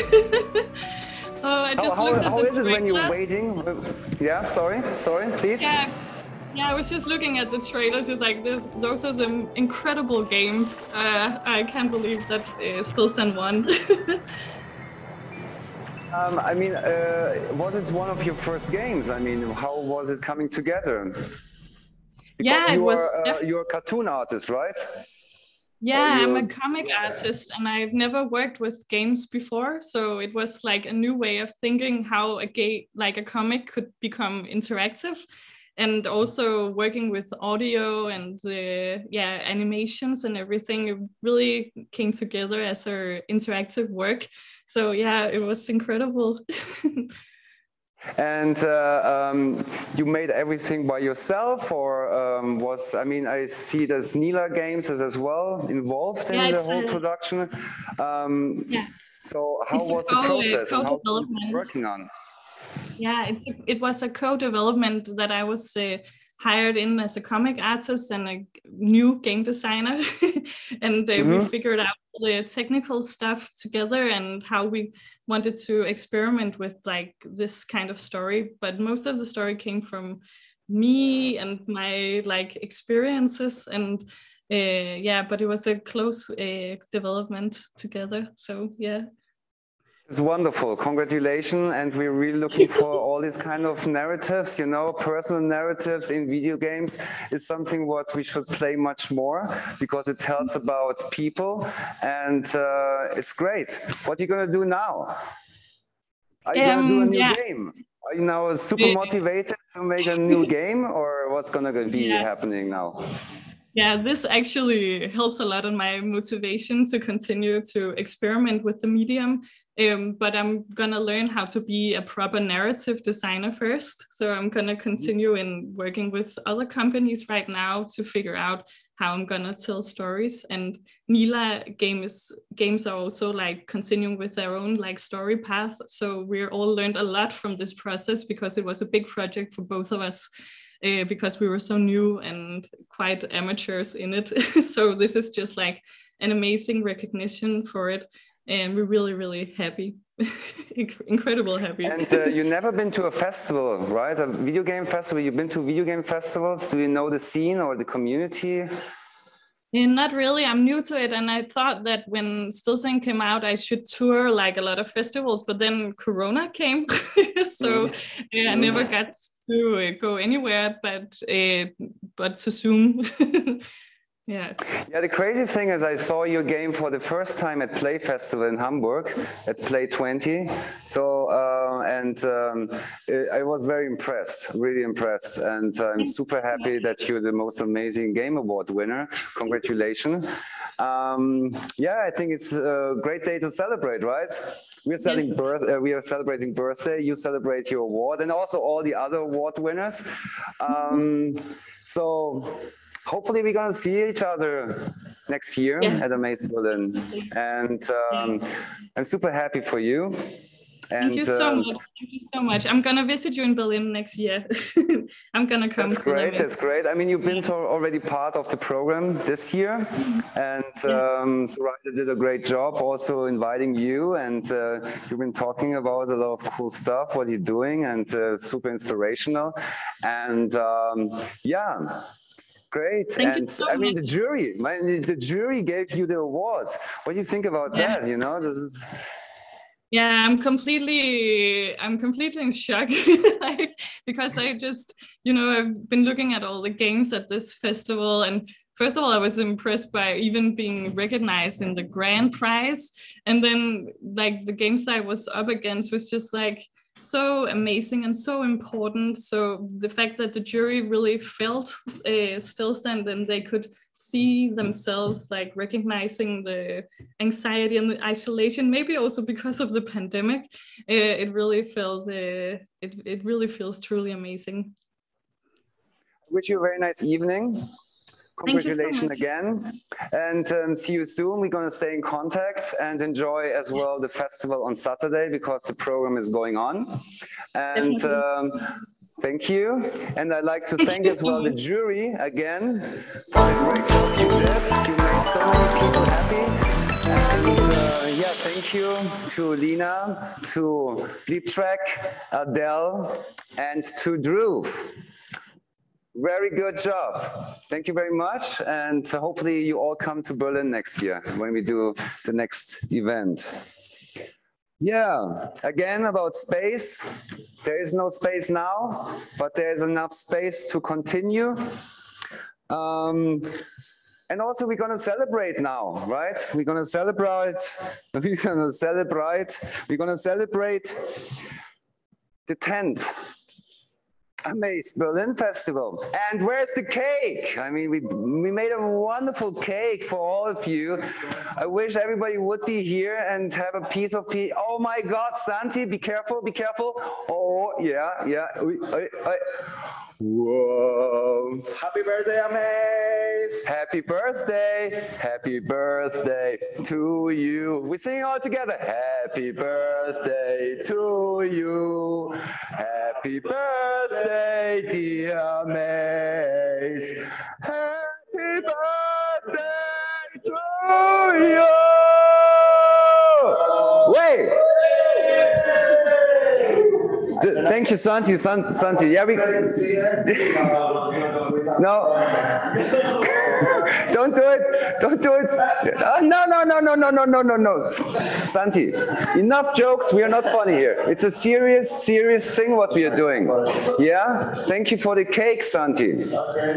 oh, I just how, looked at how the is it when you're waiting? Yeah, sorry, sorry, please. Yeah, yeah. I was just looking at the trailers. Just like those, those are the incredible games. Uh, I can't believe that uh, Stilstand one. <laughs> Um, I mean, uh, was it one of your first games? I mean, how was it coming together? Because Yeah, it you was- Are, uh, yeah. You're a cartoon artist, right? Yeah, I'm a comic artist and I've never worked with games before, so it was like a new way of thinking how a game like a comic could become interactive and also working with audio and uh, yeah, animations and everything it really came together as a interactive work. So yeah, it was incredible. <laughs> And uh, um, you made everything by yourself, or um, was I mean, I see there's Nila Games as, as well involved in Yeah, the whole a- production. Um, Yeah. So how It's was the process and how were you working on? Yeah, it's a, it was a co-development that I was uh, hired in as a comic artist and a new game designer, <laughs> and uh, we Mhm. figured out the technical stuff together and how we wanted to experiment with like this kind of story. But most of the story came from me and my like experiences and. Uh, yeah, but it was a close uh, development together. So yeah. It's wonderful. Congratulations. And we're really looking <laughs> for all these kind of narratives, you know, personal narratives in video games is something what we should play much more because it tells about people and uh, it's great. What are you going to do now? Are you going to do a Um, new yeah. game? Are you now super motivated to make a new game or what's going to be Yeah. happening now? Yeah, this actually helps a lot on my motivation to continue to experiment with the medium. Um, but I'm gonna learn how to be a proper narrative designer first. So I'm gonna continue in working with other companies right now to figure out how I'm gonna tell stories. And Nila game is, games are also like continuing with their own like story path. So we're all learned a lot from this process because it was a big project for both of us uh, because we were so new and quite amateurs in it. <laughs> so this is just like an amazing recognition for it, and we're really, really happy, <laughs> incredible happy. And uh, you've never been to a festival, right? A video game festival. You've been to video game festivals. Do you know the scene or the community? Yeah, not really. I'm new to it, and I thought that when Stilstand came out, I should tour like a lot of festivals. But then Corona came, <laughs> so yeah, I never got to uh, go anywhere, but uh, but to Zoom. <laughs> yeah. Yeah, the crazy thing is, I saw your game for the first time at Play Festival in Hamburg at Play 20. So, uh, and um, I was very impressed, really impressed. And I'm super happy that you're the most amazing game award winner. Congratulations. Um, yeah, I think it's a great day to celebrate, right? We're Yes. birth. Uh, we are celebrating birthday. You celebrate your award, and also all the other award winners. Um, so hopefully we're gonna see each other next year Yeah. at Amaze Berlin, and um, I'm super happy for you. And Thank you so um, much. Thank you so much. I'm gonna visit you in Berlin next year. <laughs> I'm gonna come That's to great. That's great. I mean, you've been to already part of the program this year, and um, Soraya did a great job also inviting you. And uh, you've been talking about a lot of cool stuff, what you're doing, and uh, super inspirational. And um, yeah. Great. Thank you and so I mean, the jury, my, the jury gave you the awards. What do you think about Yeah. that? You know, this is Yeah, I'm completely I'm completely in shock. <laughs> like because I just, you know, I've been looking at all the games at this festival and first of all I was impressed by even being recognized in the grand prize and then like the games I was up against was just like so amazing and so important. So the fact that the jury really felt uh, Stilstand and they could see themselves like recognizing the anxiety and the isolation, maybe also because of the pandemic, uh, it really felt uh, it, it really feels truly amazing. wish you a very nice evening. You so again. And um, see you soon. We're going to stay in contact and enjoy as well the festival on Saturday because the program is going on. And um, thank you. And I'd like to Thank as well the jury again for the great job you did. You made so many people happy. And uh, yeah, thank you to Lena, to Bleep Track, Adelle, and to Dhruv. Very good job. Thank you very much. And hopefully you all come to Berlin next year when we do the next event. Yeah, again about space. There is no space now, but there is enough space to continue. Um, and also we're gonna celebrate now, right? We're gonna celebrate, <laughs> we're gonna celebrate, we're gonna celebrate the 10th Amaze Berlin Festival. And where's the cake? I mean, we, we made a wonderful cake for all of you. I wish everybody would be here and have a piece of pie. Oh my God, Santi, be careful, be careful. Oh, yeah, yeah. Whoa. Happy birthday, Amaze. Happy birthday. Happy birthday to you. We sing all together. Happy birthday to you. Happy birthday, dear Amaze. Happy birthday to you. Th- Thank you, Santi. San- Santi. Yeah, we. <laughs> no. <laughs> Don't do it. Don't do it. Uh, no, no, no, no, no, no, no, no, no. Santi, enough jokes. We are not funny here. It's a serious, serious thing what we are doing. Yeah. Thank you for the cake, Santi.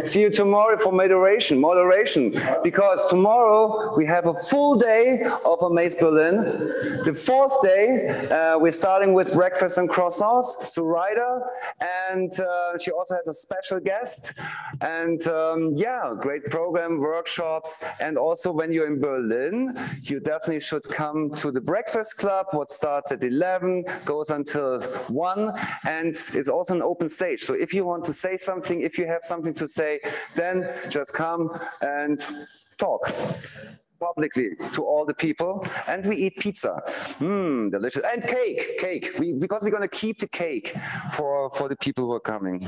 See you tomorrow for moderation. Moderation, because tomorrow we have a full day of Amaze Berlin. The fourth day, uh, we're starting with breakfast and croissants. Suraida, and uh, she also has a special guest. And um, yeah, great program, workshops, and also when you're in Berlin, you definitely should come to the Breakfast Club. What starts at 11 goes until 1, and it's also an open stage. So if you want to say something, if you have something to say, then just come and talk publicly to all the people and we eat pizza. Mmm delicious. And cake cake. We, because we're going to keep the cake for for the people who are coming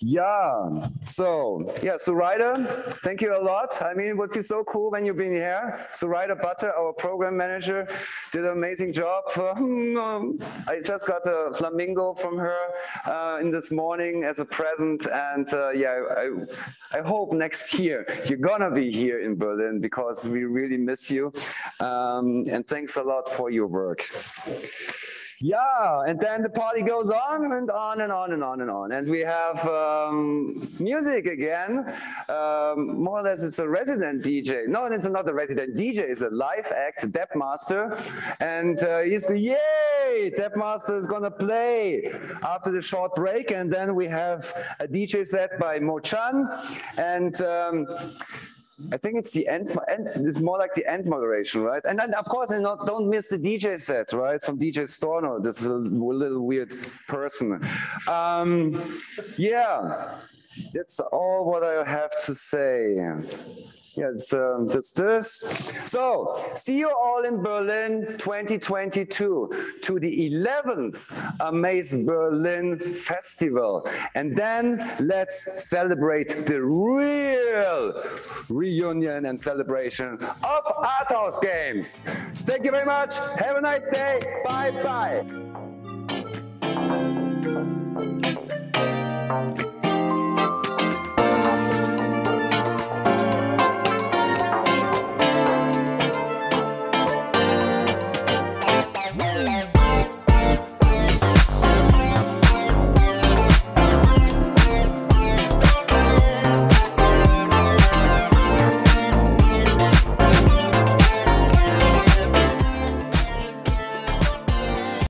yeah. So yeah Suraida thank you a lot. I mean it would be so cool when you've been here. Suraida Butter our program manager did an amazing job. <laughs> Um, I just got a flamingo from her uh, in this morning as a present. And uh, yeah I, I hope next year you're gonna be here in Berlin because we really miss you. Um, and thanks a lot for your work yeah, and then the party goes on and on and on and on and on. And we have um, music again. Um, more or less, it's a resident DJ. No, it's not a resident DJ, it's a live act, Depp Master. And uh, he's, yay, Depp Master is gonna play after the short break. And then we have a DJ set by Mo Chan. And um, I think it's the end, end. It's more like the end moderation, right? And then, of course, and not, don't miss the DJ set, right, from DJ Storno. This is a little weird person. Um, yeah, that's all what I have to say. Yes, it's, um, this. So, see you all in Berlin 2022 to the 11th Amaze Berlin Festival. And then let's celebrate the real reunion and celebration of Arthouse Games. Thank you very much. Have a nice day. Bye bye.